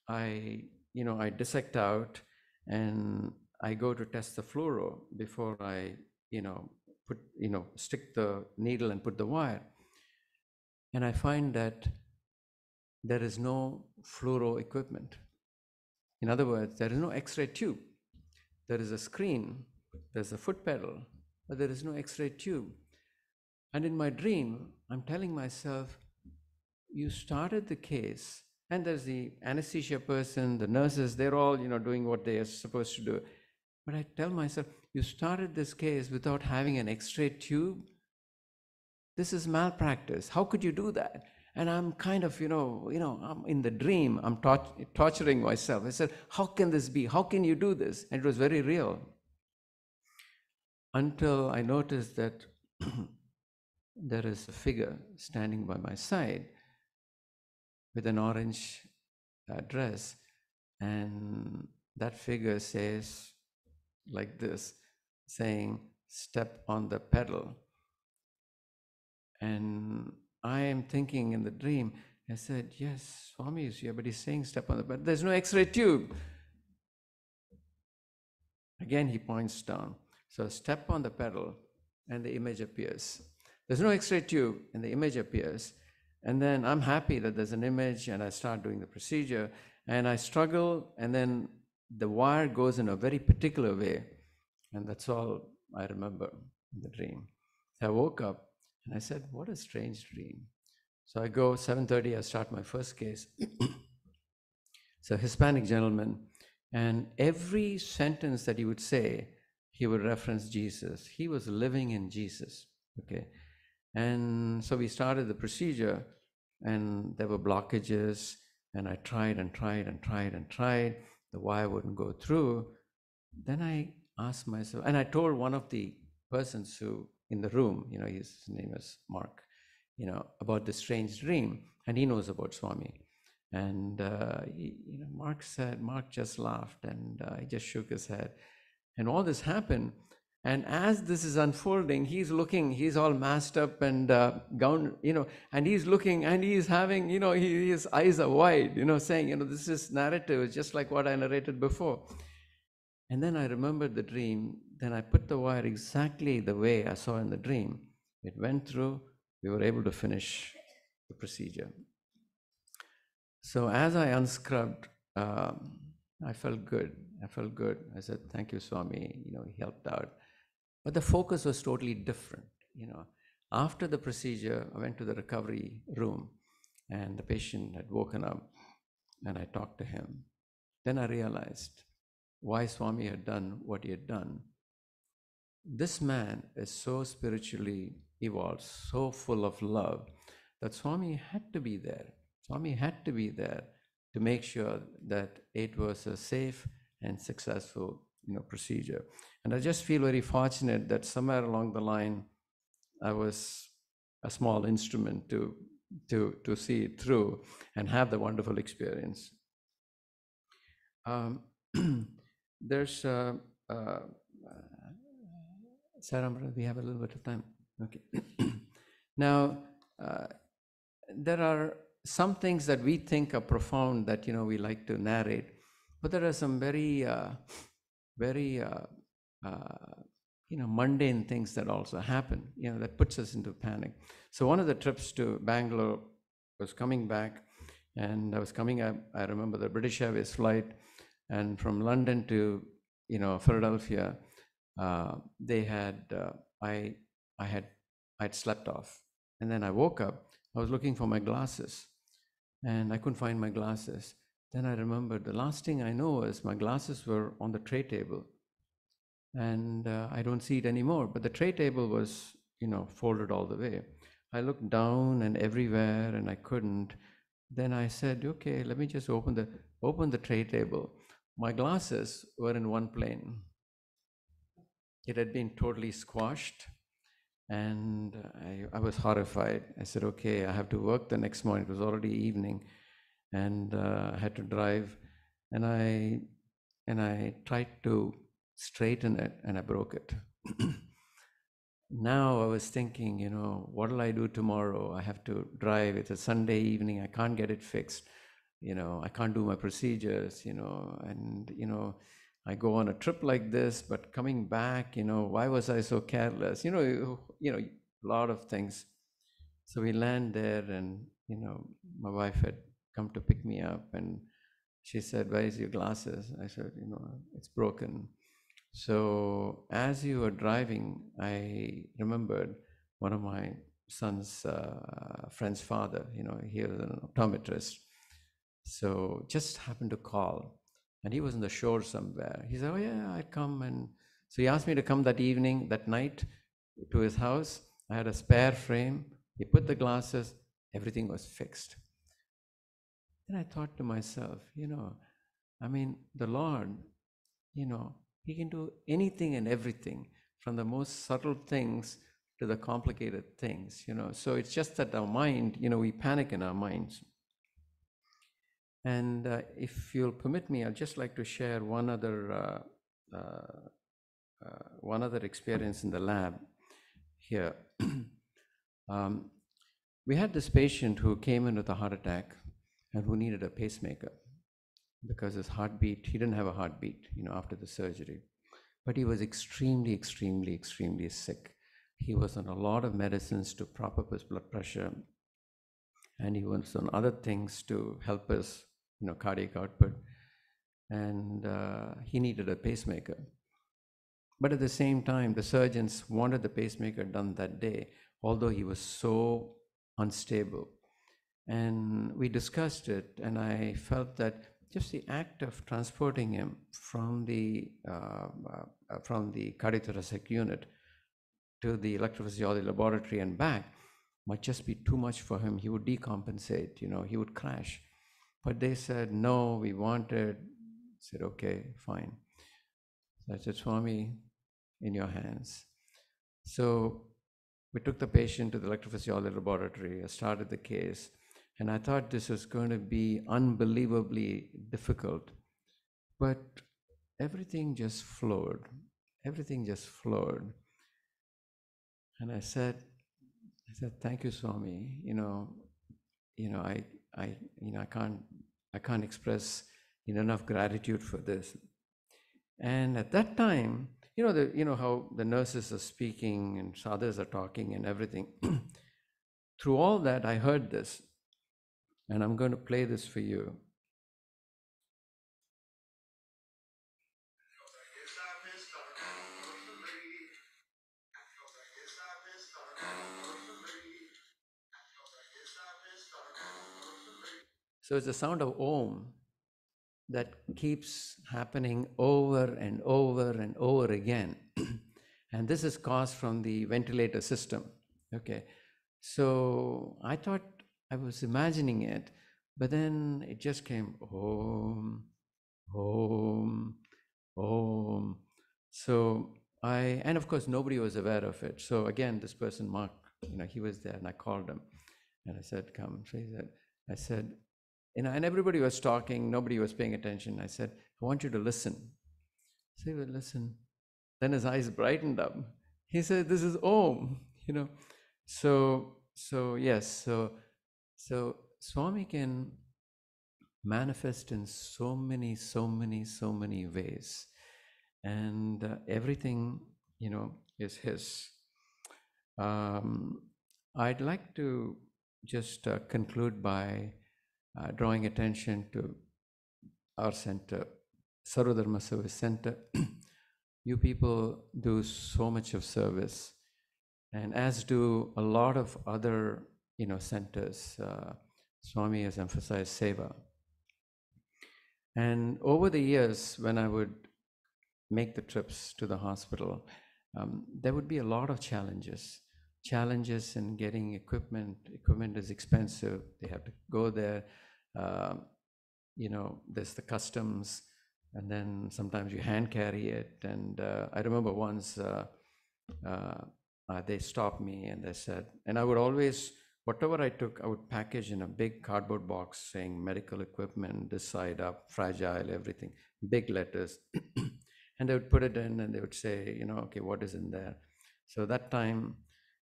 I you know I dissect out and I go to test the fluoro before I you know put, you know, stick the needle and put the wire. And I find that there is no fluoro equipment. In other words, there is no X-ray tube. There is a screen, there's a foot pedal, but there is no X-ray tube. And in my dream, I'm telling myself, you started the case, and there's the anesthesia person, the nurses, they're all, you know, doing what they are supposed to do. But I tell myself, you started this case without having an X-ray tube. This is malpractice. How could you do that? And I'm kind of, you know, you know, I'm in the dream. I'm tor- torturing myself. I said, "How can this be? How can you do this?" And it was very real. Until I noticed that there is a figure standing by my side with an orange uh, dress, and that figure says, like this saying, step on the pedal. And I am thinking in the dream, I said, Yes, Swami is here, but he's saying step on the pedal. There's no X ray tube. Again, he points down. So step on the pedal, and the image appears. There's no X ray tube, and the image appears. And then I'm happy that there's an image, and I start doing the procedure. And I struggle, and then the wire goes in a very particular way. And that's all I remember in the dream. I woke up and I said, What a strange dream. So I go 7:30, I start my first case. so Hispanic gentleman, and every sentence that he would say, he would reference Jesus. He was living in Jesus. Okay. And so we started the procedure, and there were blockages, and I tried and tried and tried and tried. The wire wouldn't go through. Then I asked myself, and I told one of the persons who in the room, you know, his name is Mark, you know, about the strange dream, and he knows about Swami. And uh, he, you know, Mark said, Mark just laughed and uh, he just shook his head. And all this happened. And as this is unfolding, he's looking, he's all masked up and uh, gown, you know, and he's looking and he's having, you know, he, his eyes are wide, you know, saying, you know, this is narrative, just like what I narrated before. And then I remembered the dream. Then I put the wire exactly the way I saw in the dream. It went through. We were able to finish the procedure. So as I unscrubbed, um, I felt good. I felt good. I said, "Thank you, Swami." You know, he helped out. But the focus was totally different. You know, after the procedure, I went to the recovery room, and the patient had woken up, and I talked to him. Then I realized why Swami had done what he had done. This man is so spiritually evolved, so full of love, that Swami had to be there. Swami had to be there to make sure that it was a safe and successful you know, procedure. And I just feel very fortunate that somewhere along the line, I was a small instrument to, to, to see it through and have the wonderful experience. Um, there's, uh, uh, Sarah, we have a little bit of time. Okay. now, uh, there are some things that we think are profound that you know we like to narrate, but there are some very, uh, very uh, uh, you know mundane things that also happen. You know that puts us into panic. So one of the trips to Bangalore was coming back, and I was coming up. I remember the British Airways flight, and from London to you know Philadelphia, uh, they had uh, I I had I'd slept off, and then I woke up. I was looking for my glasses, and I couldn't find my glasses. Then I remembered the last thing I know is my glasses were on the tray table, and uh, I don't see it anymore. But the tray table was you know folded all the way. I looked down and everywhere, and I couldn't. Then I said, "Okay, let me just open the open the tray table." My glasses were in one plane. It had been totally squashed and I, I, was horrified. I said, okay, I have to work the next morning. It was already evening, and uh, I had to drive. And I and I tried to straighten it, and I broke it. now I was thinking, you know, what will I do tomorrow? I have to drive. It's a Sunday evening. I can't get it fixed. You know, I can't do my procedures. You know, and you know. I go on a trip like this, but coming back, you know, why was I so careless? You know, you, you know, a lot of things. So we land there, and you know, my wife had come to pick me up, and she said, "Where is your glasses?" I said, "You know, it's broken." So as you were driving, I remembered one of my son's uh, friend's father. You know, he was an optometrist. So just happened to call and he was on the shore somewhere. He said, Oh, yeah, I'd come. And so he asked me to come that evening, that night, to his house. I had a spare frame. He put the glasses, everything was fixed. Then I thought to myself, you know, I mean, the Lord, you know, He can do anything and everything, from the most subtle things to the complicated things, you know. So it's just that our mind, you know, we panic in our minds. And uh, if you'll permit me, I'd just like to share one other uh, uh, uh one other experience in the lab here. um, we had this patient who came in with a heart attack and who needed a pacemaker because his heartbeat he didn't have a heartbeat, you know, after the surgery, but he was extremely, extremely, extremely sick. He was on a lot of medicines to prop up his blood pressure, and he was on other things to help his you know, cardiac output, and uh, he needed a pacemaker. But at the same time, the surgeons wanted the pacemaker done that day, although he was so unstable. And we discussed it, and I felt that just the act of transporting him from the uh, uh, from the cardiothoracic unit to the electrophysiology laboratory and back might just be too much for him. He would decompensate, you know, he would crash. But they said, no, we wanted. I said, okay, fine. So I said, Swami, in your hands. So we took the patient to the electrophysiology laboratory. I started the case. And I thought this was going to be unbelievably difficult. But everything just flowed. Everything just flowed. And I said, I said, thank you, Swami. You know, you know, I, I, you know, I can't, I can't express enough gratitude for this. And at that time, you know, the, you know how the nurses are speaking and others are talking and everything. Through all that, I heard this, and I'm going to play this for you. So it's the sound of Om that keeps happening over and over and over again. and this is caused from the ventilator system. Okay. So I thought I was imagining it, but then it just came Om, Om, Om. So I, and of course, nobody was aware of it. So again, this person, Mark, you know, he was there and I called him and I said, come. So he said, I said, you know, and everybody was talking, nobody was paying attention. I said, I want you to listen. So he would listen. Then his eyes brightened up. He said, This is Om, you know. So, so yes, so so Swami can manifest in so many, so many, so many ways. And uh, everything, you know, is his. Um, I'd like to just uh, conclude by uh, drawing attention to our center, Sarva Dharma Service Center. you people do so much of service, and as do a lot of other, you know, centers. Uh, Swami has emphasized seva. And over the years, when I would make the trips to the hospital, um, there would be a lot of challenges. Challenges in getting equipment. Equipment is expensive. They have to go there. Uh, you know, there's the customs, and then sometimes you hand carry it. And uh, I remember once uh, uh, they stopped me and they said, and I would always, whatever I took, I would package in a big cardboard box saying medical equipment, this side up, fragile, everything, big letters. and they would put it in and they would say, you know, okay, what is in there? So that time,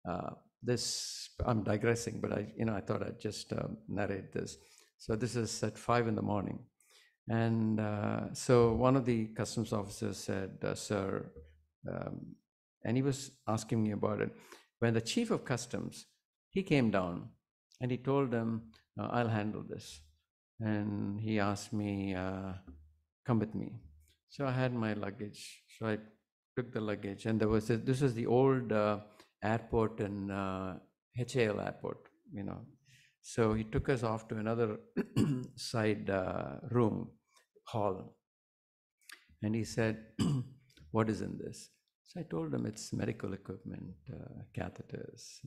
uh, this, I'm digressing, but I, you know, I thought I'd just uh, narrate this. So this is at five in the morning. And uh, so one of the customs officers said, uh, Sir, um, and he was asking me about it. When the chief of customs, he came down and he told them, "Uh, I'll handle this. And he asked me, uh, Come with me. So I had my luggage. So I took the luggage, and there was a, this was the old uh, airport in uh, HAL airport, you know. So he took us off to another side uh, room, hall, and he said, "What is in this?" So I told him it's medical equipment, uh, catheters.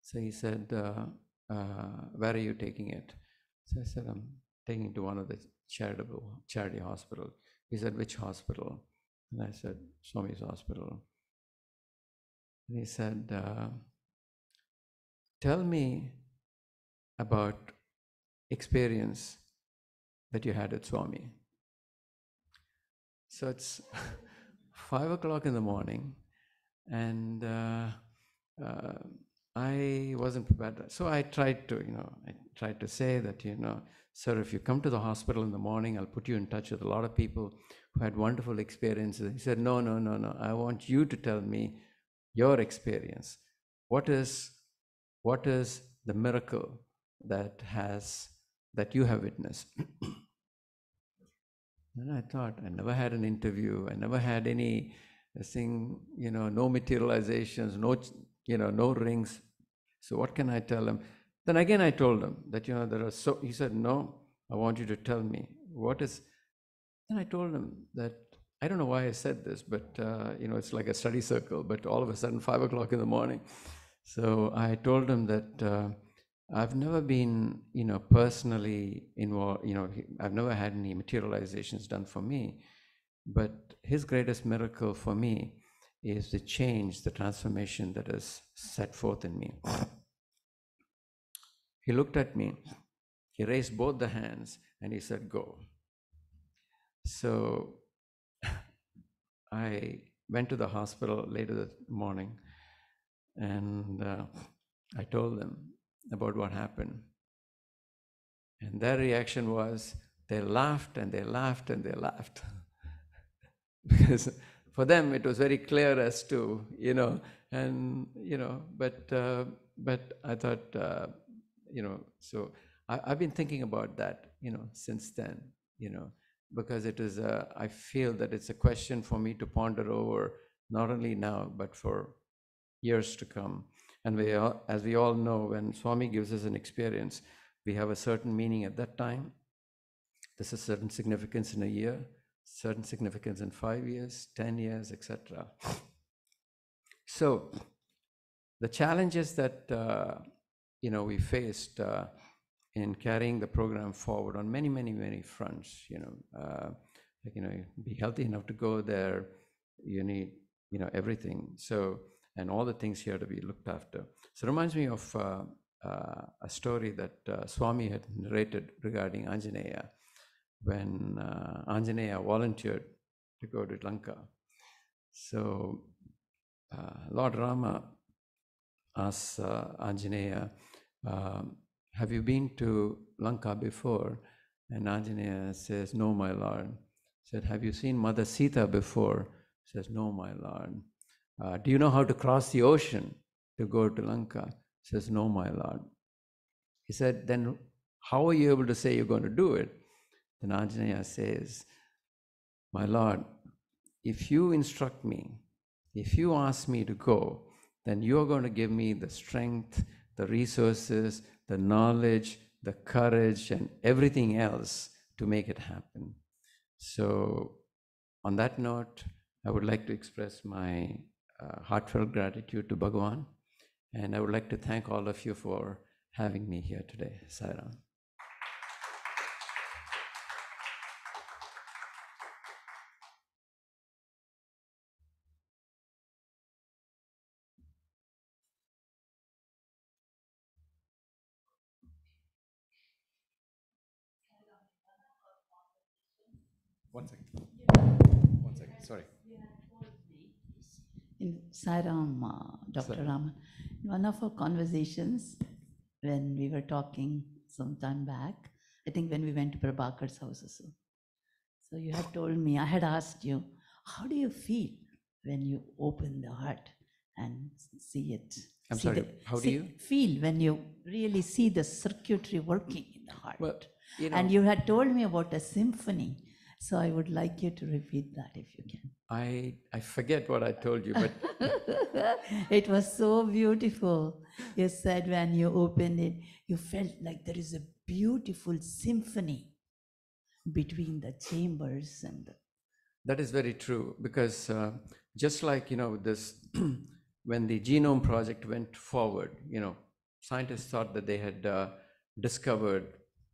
So he said, uh, uh, "Where are you taking it?" So I said, "I'm taking it to one of the charitable charity hospital." He said, "Which hospital?" And I said, "Swami's hospital." And he said, uh, "Tell me about experience that you had at Swami." So it's five o'clock in the morning, and uh, uh, I wasn't prepared. So I tried to, you know, I tried to say that, you know, sir, if you come to the hospital in the morning, I'll put you in touch with a lot of people who had wonderful experiences. He said, no, no, no, no. I want you to tell me your experience. What is, what is the miracle that has that you have witnessed? And I thought, I never had an interview. I never had any thing, you know, no materializations, no, you know, no rings. So what can I tell him? Then again, I told him that, you know, there are so, he said, no, I want you to tell me what is, then I told him that, I don't know why I said this, but, uh, you know, it's like a study circle, but all of a sudden, five o'clock in the morning. So I told him that, uh, I've never been, you know, personally involved, you know, I've never had any materializations done for me. But his greatest miracle for me is the change, the transformation that is set forth in me. He looked at me, he raised both the hands, and he said, Go. So I went to the hospital later that morning and uh, I told them, about what happened. And their reaction was they laughed and they laughed and they laughed. because for them it was very clear as to, you know, and, you know, but, uh, but I thought, uh, you know, so I, I've been thinking about that, you know, since then, you know, because it is, a, I feel that it's a question for me to ponder over, not only now, but for years to come. And we all, as we all know, when Swami gives us an experience, we have a certain meaning at that time. This is certain significance in a year, certain significance in five years, 10 years, etc. So the challenges that uh, you know we faced uh, in carrying the program forward on many, many, many fronts. You know, uh, like you know, be healthy enough to go there. You need you know everything. So and all the things here to be looked after. So it reminds me of uh, uh, a story that uh, Swami had narrated regarding Anjaneya when uh, Anjaneya volunteered to go to Lanka. So uh, Lord Rama asks uh, Anjaneya, um, Have you been to Lanka before? And Anjaneya says, No, my Lord. Said, Have you seen Mother Sita before? Says, No, my Lord. Uh, do you know how to cross the ocean to go to Lanka? Says, No, my Lord. He said, Then how are you able to say you're going to do it? Then Anjaneya says, My Lord, if you instruct me, if you ask me to go, then you're going to give me the strength, the resources, the knowledge, the courage, and everything else to make it happen. So, on that note, I would like to express my uh, heartfelt gratitude to Bhagavan, and I would like to thank all of you for having me here today. Sairam.
One second. One second, sorry.
In Sairam, uh, Dr. Sivaraman, in one of our conversations, when we were talking some time back, I think when we went to Prabhakar's house also. So you had told me, I had asked you, how do you feel when you open the heart and see it?
I'm
see
sorry,
the-
how do
see-
you?
Feel when you really see the circuitry working in the heart.
Well, you know,
and you had told me about a symphony. So I would like you to repeat that if you can.
I, I forget what I told you, but
it was so beautiful. You said when you opened it, you felt like there is a beautiful symphony between the chambers and the.
That is very true because uh, just like you know this, when the genome project went forward, you know, scientists thought that they had uh, discovered,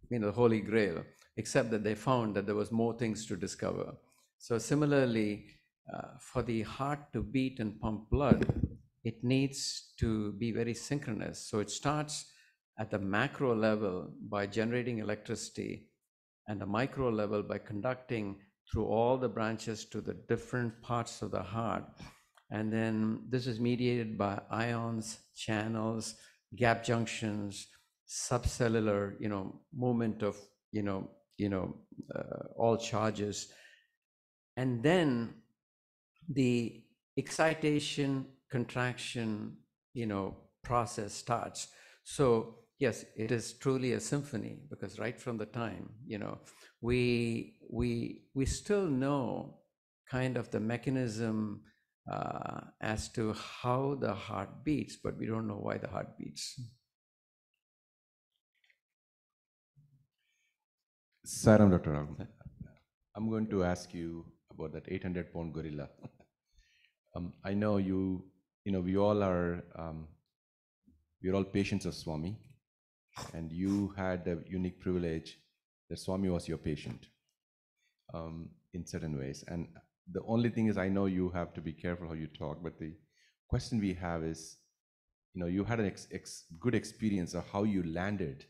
you know, the Holy Grail, except that they found that there was more things to discover. So similarly, uh, for the heart to beat and pump blood, it needs to be very synchronous. So it starts at the macro level by generating electricity and the micro level by conducting through all the branches to the different parts of the heart. And then this is mediated by ions, channels, gap junctions, subcellular, you know, movement of, you know, you know, uh, all charges. And then the excitation, contraction, you know, process starts. So yes, it is truly a symphony because right from the time, you know, we we we still know kind of the mechanism uh, as to how the heart beats, but we don't know why the heart beats.
Saram, Dr. Ram. I'm going to ask you about that 800 pound gorilla. um, I know you, you know, we all are, um, we're all patients of Swami, and you had the unique privilege that Swami was your patient um, in certain ways. And the only thing is, I know you have to be careful how you talk, but the question we have is, you know, you had an ex- ex- good experience of how you landed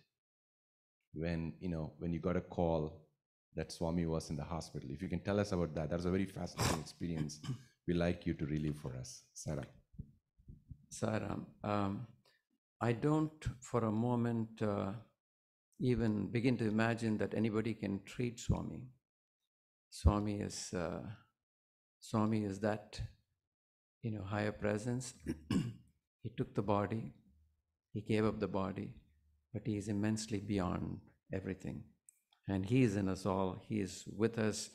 when you know when you got a call that Swami was in the hospital. If you can tell us about that, that was a very fascinating experience. We like you to relive for us, Sarah.
Saram, um, I don't for a moment uh, even begin to imagine that anybody can treat Swami. Swami is uh, Swami is that you know higher presence. he took the body, he gave up the body, but he is immensely beyond everything. And he is in us all. He is with us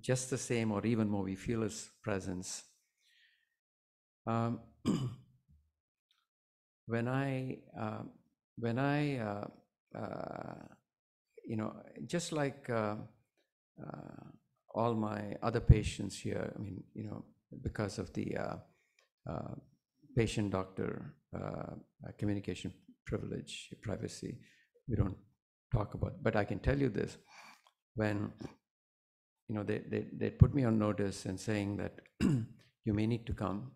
just the same or even more. We feel his presence. Um, when I uh, when I uh, uh, you know, just like uh, uh, all my other patients here, I mean, you know, because of the uh, patient doctor communication privilege, privacy, we don't talk about. But I can tell you this when you know they, they, they put me on notice and saying that you may need to come.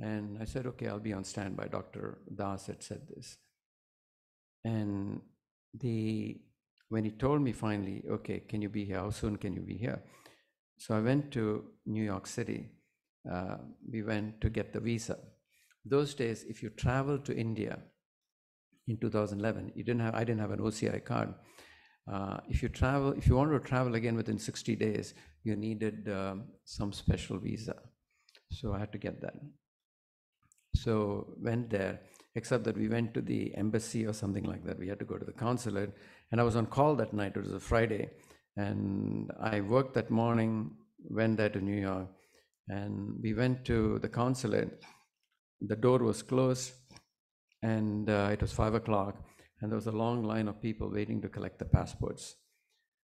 And I said, okay, I'll be on standby. Dr. Das had said this. And the when he told me finally, okay, can you be here? How soon can you be here? So I went to New York City. Uh, we went to get the visa. Those days, if you travel to India in 2011, you didn't have. I didn't have an OCI card. Uh, if you travel, if you wanted to travel again within 60 days, you needed um, some special visa. So I had to get that. So went there, except that we went to the embassy or something like that. We had to go to the consulate, and I was on call that night. It was a Friday, and I worked that morning. Went there to New York, and we went to the consulate. The door was closed, and uh, it was five o'clock, and there was a long line of people waiting to collect the passports.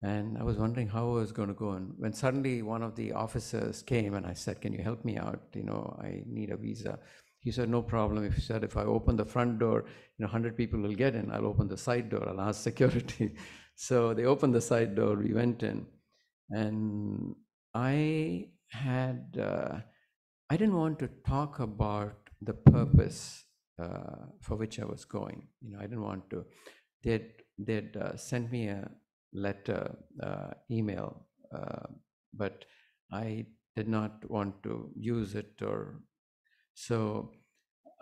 And I was wondering how I was going to go. And when suddenly one of the officers came and I said, Can you help me out? You know, I need a visa. He said, No problem. If he said, If I open the front door, you know, 100 people will get in. I'll open the side door. I'll ask security. so they opened the side door. We went in. And I had, uh, I didn't want to talk about the purpose uh, for which I was going. You know, I didn't want to. They'd, they'd uh, sent me a letter, uh, email, uh, but I did not want to use it or so.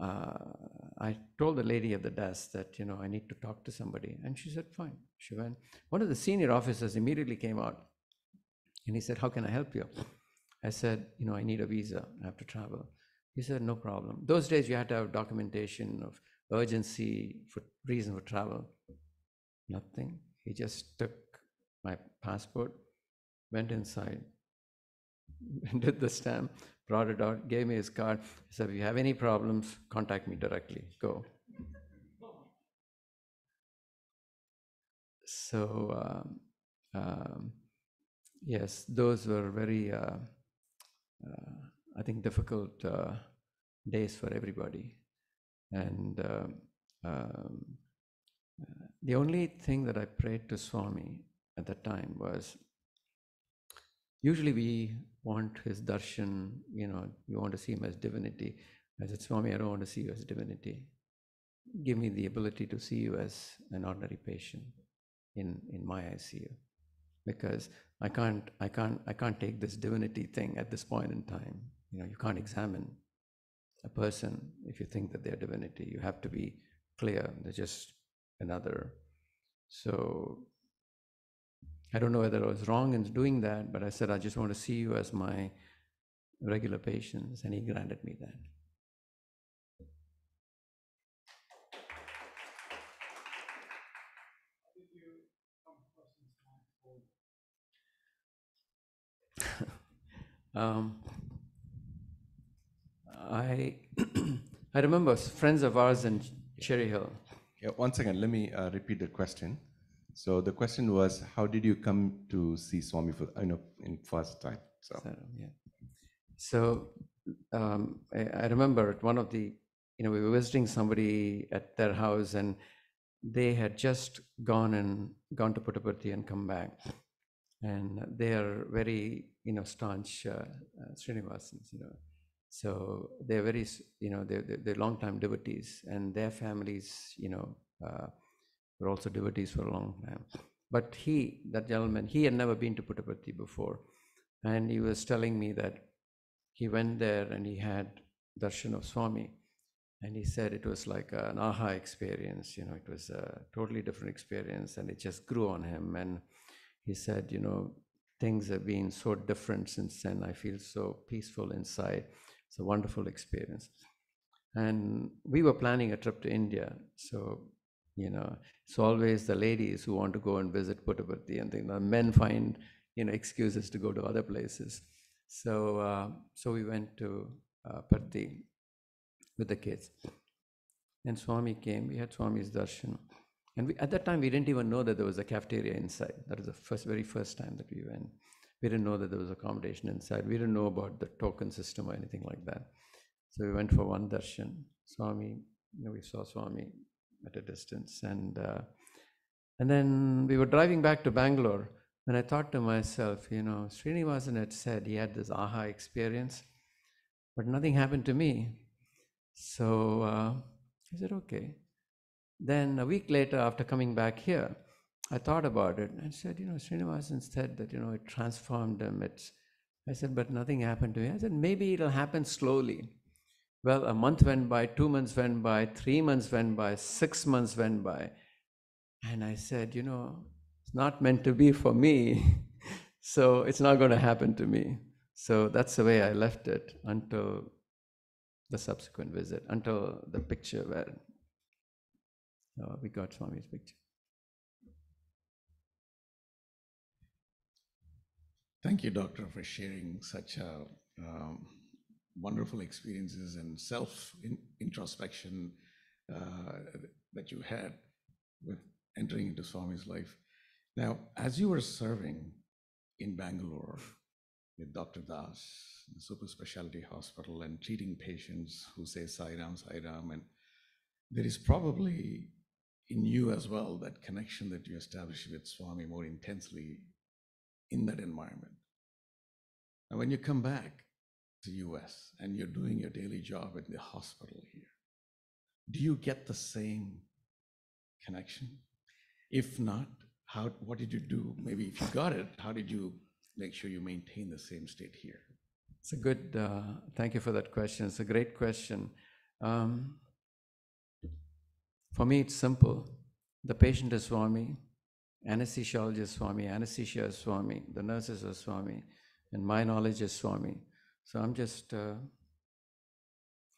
Uh, I told the lady at the desk that you know I need to talk to somebody, and she said, "Fine." She went. One of the senior officers immediately came out, and he said, "How can I help you?" I said, "You know, I need a visa. I have to travel." He said, "No problem." Those days you had to have documentation of urgency for reason for travel. Nothing. He just took my passport, went inside, did the stamp, brought it out, gave me his card. He said, if you have any problems, contact me directly. Go. So, um, um, yes, those were very, uh, uh, I think, difficult uh, days for everybody. And um, um, uh, the only thing that I prayed to Swami at that time was usually we want his darshan, you know, we want to see him as divinity. I said, Swami, I don't want to see you as divinity. Give me the ability to see you as an ordinary patient in, in my ICU. Because I can't, I can't, I can't take this divinity thing at this point in time. You know, you can't examine a person if you think that they're divinity. You have to be clear. They're just another. So I don't know whether I was wrong in doing that, but I said, I just want to see you as my regular patients, and he granted me that. um, I I remember friends of ours in Cherry Hill.
Yeah, one second, let me uh, repeat the question. So the question was, how did you come to see Swami for, you know, in first time? So,
So, yeah. So um, I, I remember at one of the, you know, we were visiting somebody at their house and they had just gone and gone to Puttaparthi and come back. And they are very, you know, staunch uh, uh, Srinivasans, you know. So they're very, you know, they're, they're, long-time devotees and their families, you know, uh, were also devotees for a long time. But he, that gentleman, he had never been to Puttaparthi before. And he was telling me that he went there and he had darshan of Swami. And he said it was like an aha experience, you know, it was a totally different experience and it just grew on him. And he said, you know, things have been so different since then. I feel so peaceful inside. It's a wonderful experience. And we were planning a trip to India. So, you know, it's always the ladies who want to go and visit Puttaparthi and things. The men find, you know, excuses to go to other places. So, uh, so we went to uh, Parthi with the kids. And Swami came. We had Swami's darshan. And we, at that time, we didn't even know that there was a cafeteria inside. That was the first, very first time that we went. We didn't know that there was accommodation inside. We didn't know about the token system or anything like that. So we went for one darshan. Swami, you know, we saw Swami at a distance, and uh, and then we were driving back to Bangalore. And I thought to myself, you know, Srinivasan had said he had this aha experience, but nothing happened to me. So uh, I said, okay. Then a week later, after coming back here, I thought about it and said, you know, Srinivasan said that, you know, it transformed him. It's, I said, but nothing happened to me. I said, maybe it'll happen slowly. Well, a month went by, two months went by, three months went by, six months went by. And I said, you know, it's not meant to be for me. so it's not going to happen to me. So that's the way I left it until the subsequent visit, until the picture where uh, we got Swami's picture.
Thank you, Doctor, for sharing such uh, um, wonderful experiences and self in- introspection uh, that you had with entering into Swami's life. Now, as you were serving in Bangalore with Dr. Das, the super specialty hospital, and treating patients who say Sai Ram, Sai Ram, and there is probably in you as well that connection that you established with Swami more intensely in that environment. And when you come back to US and you're doing your daily job in the hospital here, do you get the same connection? If not, how what did you do? Maybe if you got it, how did you make sure you maintain the same state here?
It's a good, uh, thank you for that question. It's a great question. Um, for me, it's simple. The patient is Swami, anesthesiologist is Swami, anesthesia Swami, the nurses are Swami, and my knowledge is Swami. So I'm just, uh,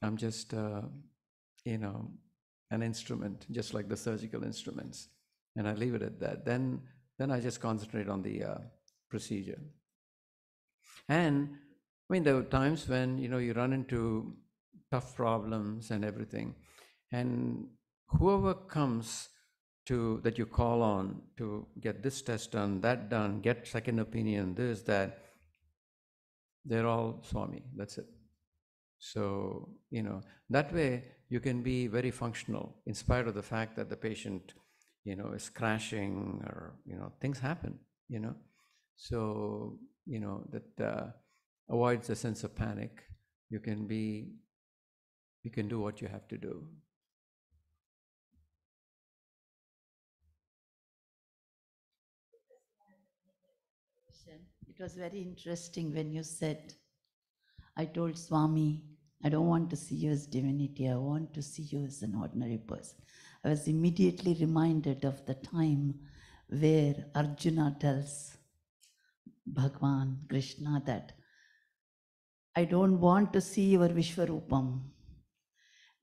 I'm just, uh, you know, an instrument, just like the surgical instruments, and I leave it at that. Then, then I just concentrate on the uh, procedure. And I mean, there were times when you know you run into tough problems and everything, and whoever comes to that you call on to get this test done, that done, get second opinion, this, that, they're all Swami. That's it. So, you know, that way you can be very functional in spite of the fact that the patient, you know, is crashing or, you know, things happen, you know. So, you know, that uh, avoids a sense of panic. You can be, you can do what you have to do.
It was very interesting when you said, I told Swami, I don't want to see you as divinity, I want to see you as an ordinary person. I was immediately reminded of the time where Arjuna tells Bhagwan, Krishna, that I don't want to see your Vishwarupam.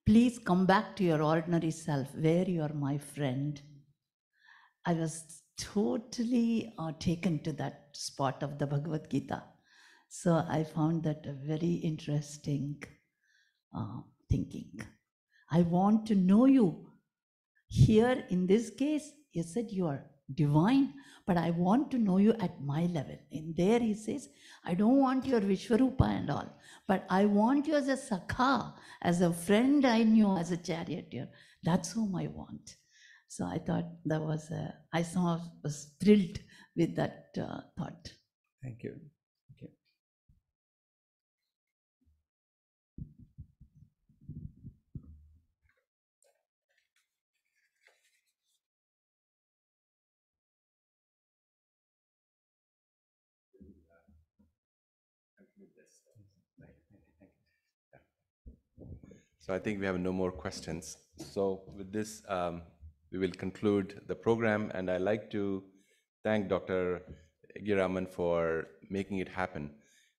Please come back to your ordinary self, where you are my friend. I was totally uh, taken to that spot of the Bhagavad Gita. So I found that a very interesting uh, thinking. I want to know you. Here, in this case, he said you are divine, but I want to know you at my level. In there, he says, I don't want your Vishwarupa and all, but I want you as a Sakha, as a friend I knew, as a charioteer. That's whom I want. So I thought that was, a, I somehow was thrilled with that uh, thought.
Thank you. Thank you.
So I think we have no more questions. So with this, um, we will conclude the program, and I'd like to thank Dr. Yegya-Raman for making it happen.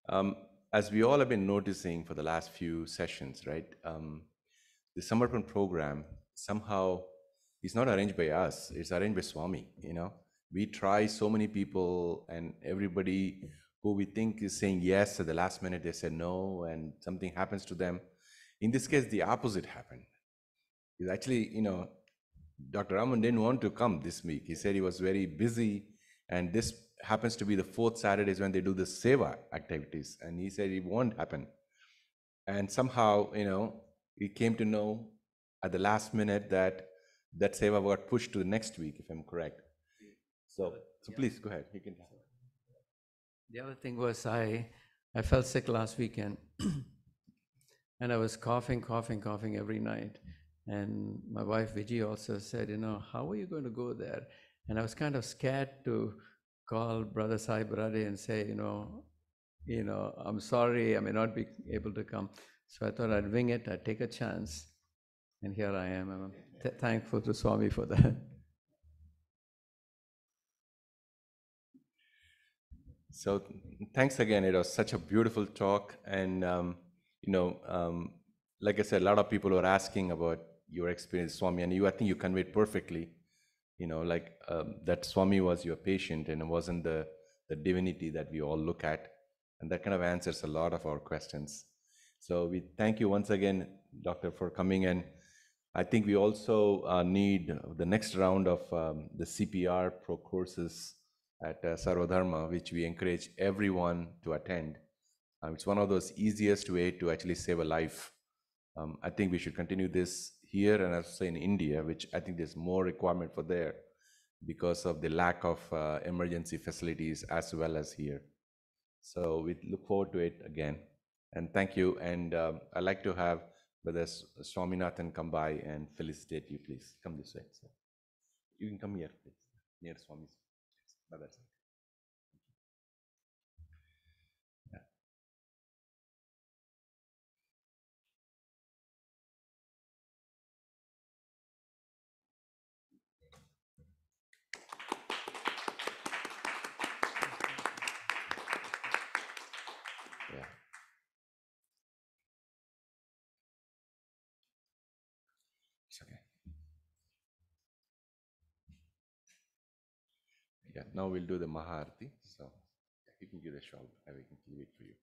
Um, as we all have been noticing for the last few sessions, right? Um, the Samarpan program somehow is not arranged by us; it's arranged by Swami. You know, we try so many people, and everybody who we think is saying yes at the last minute, they say no, and something happens to them. In this case, the opposite happened. It's actually, you know, Dr. Raman didn't want to come this week. He said he was very busy, and this happens to be the fourth Saturdays when they do the seva activities, and he said it won't happen. And somehow, you know, he came to know at the last minute that that seva got pushed to the next week, if I'm correct. So, so please go ahead. You can.
The other thing was I, I felt sick last weekend. and I was coughing, coughing, coughing every night. And my wife Vijay also said, you know, how are you going to go there? And I was kind of scared to call Brother Sai Brade and say, you know, you know, I'm sorry, I may not be able to come. So I thought I'd wing it, I'd take a chance. And here I am. I'm th- thankful to Swami for that.
So thanks again. It was such a beautiful talk, and um, you know, um, like I said, a lot of people were asking about your experience, Swami, and you, I think you conveyed perfectly. You know, like um, that Swami was your patient, and it wasn't the the divinity that we all look at, and that kind of answers a lot of our questions. So we thank you once again, Doctor, for coming and. I think we also uh, need the next round of um, the CPR pro courses at uh, Sarva Dharma, which we encourage everyone to attend. Um, it's one of those easiest way to actually save a life. Um, I think we should continue this here and also in India, which I think there's more requirement for there because of the lack of uh, emergency facilities as well as here. So we look forward to it again. And thank you. And um, I'd like to have Brother Swaminathan come by and felicitate you, please. Come this way. sir. You can come here, please, near Swami's. Brother. Yeah, now we'll do the Maharati. So you can give the shawl, and we can leave it for you.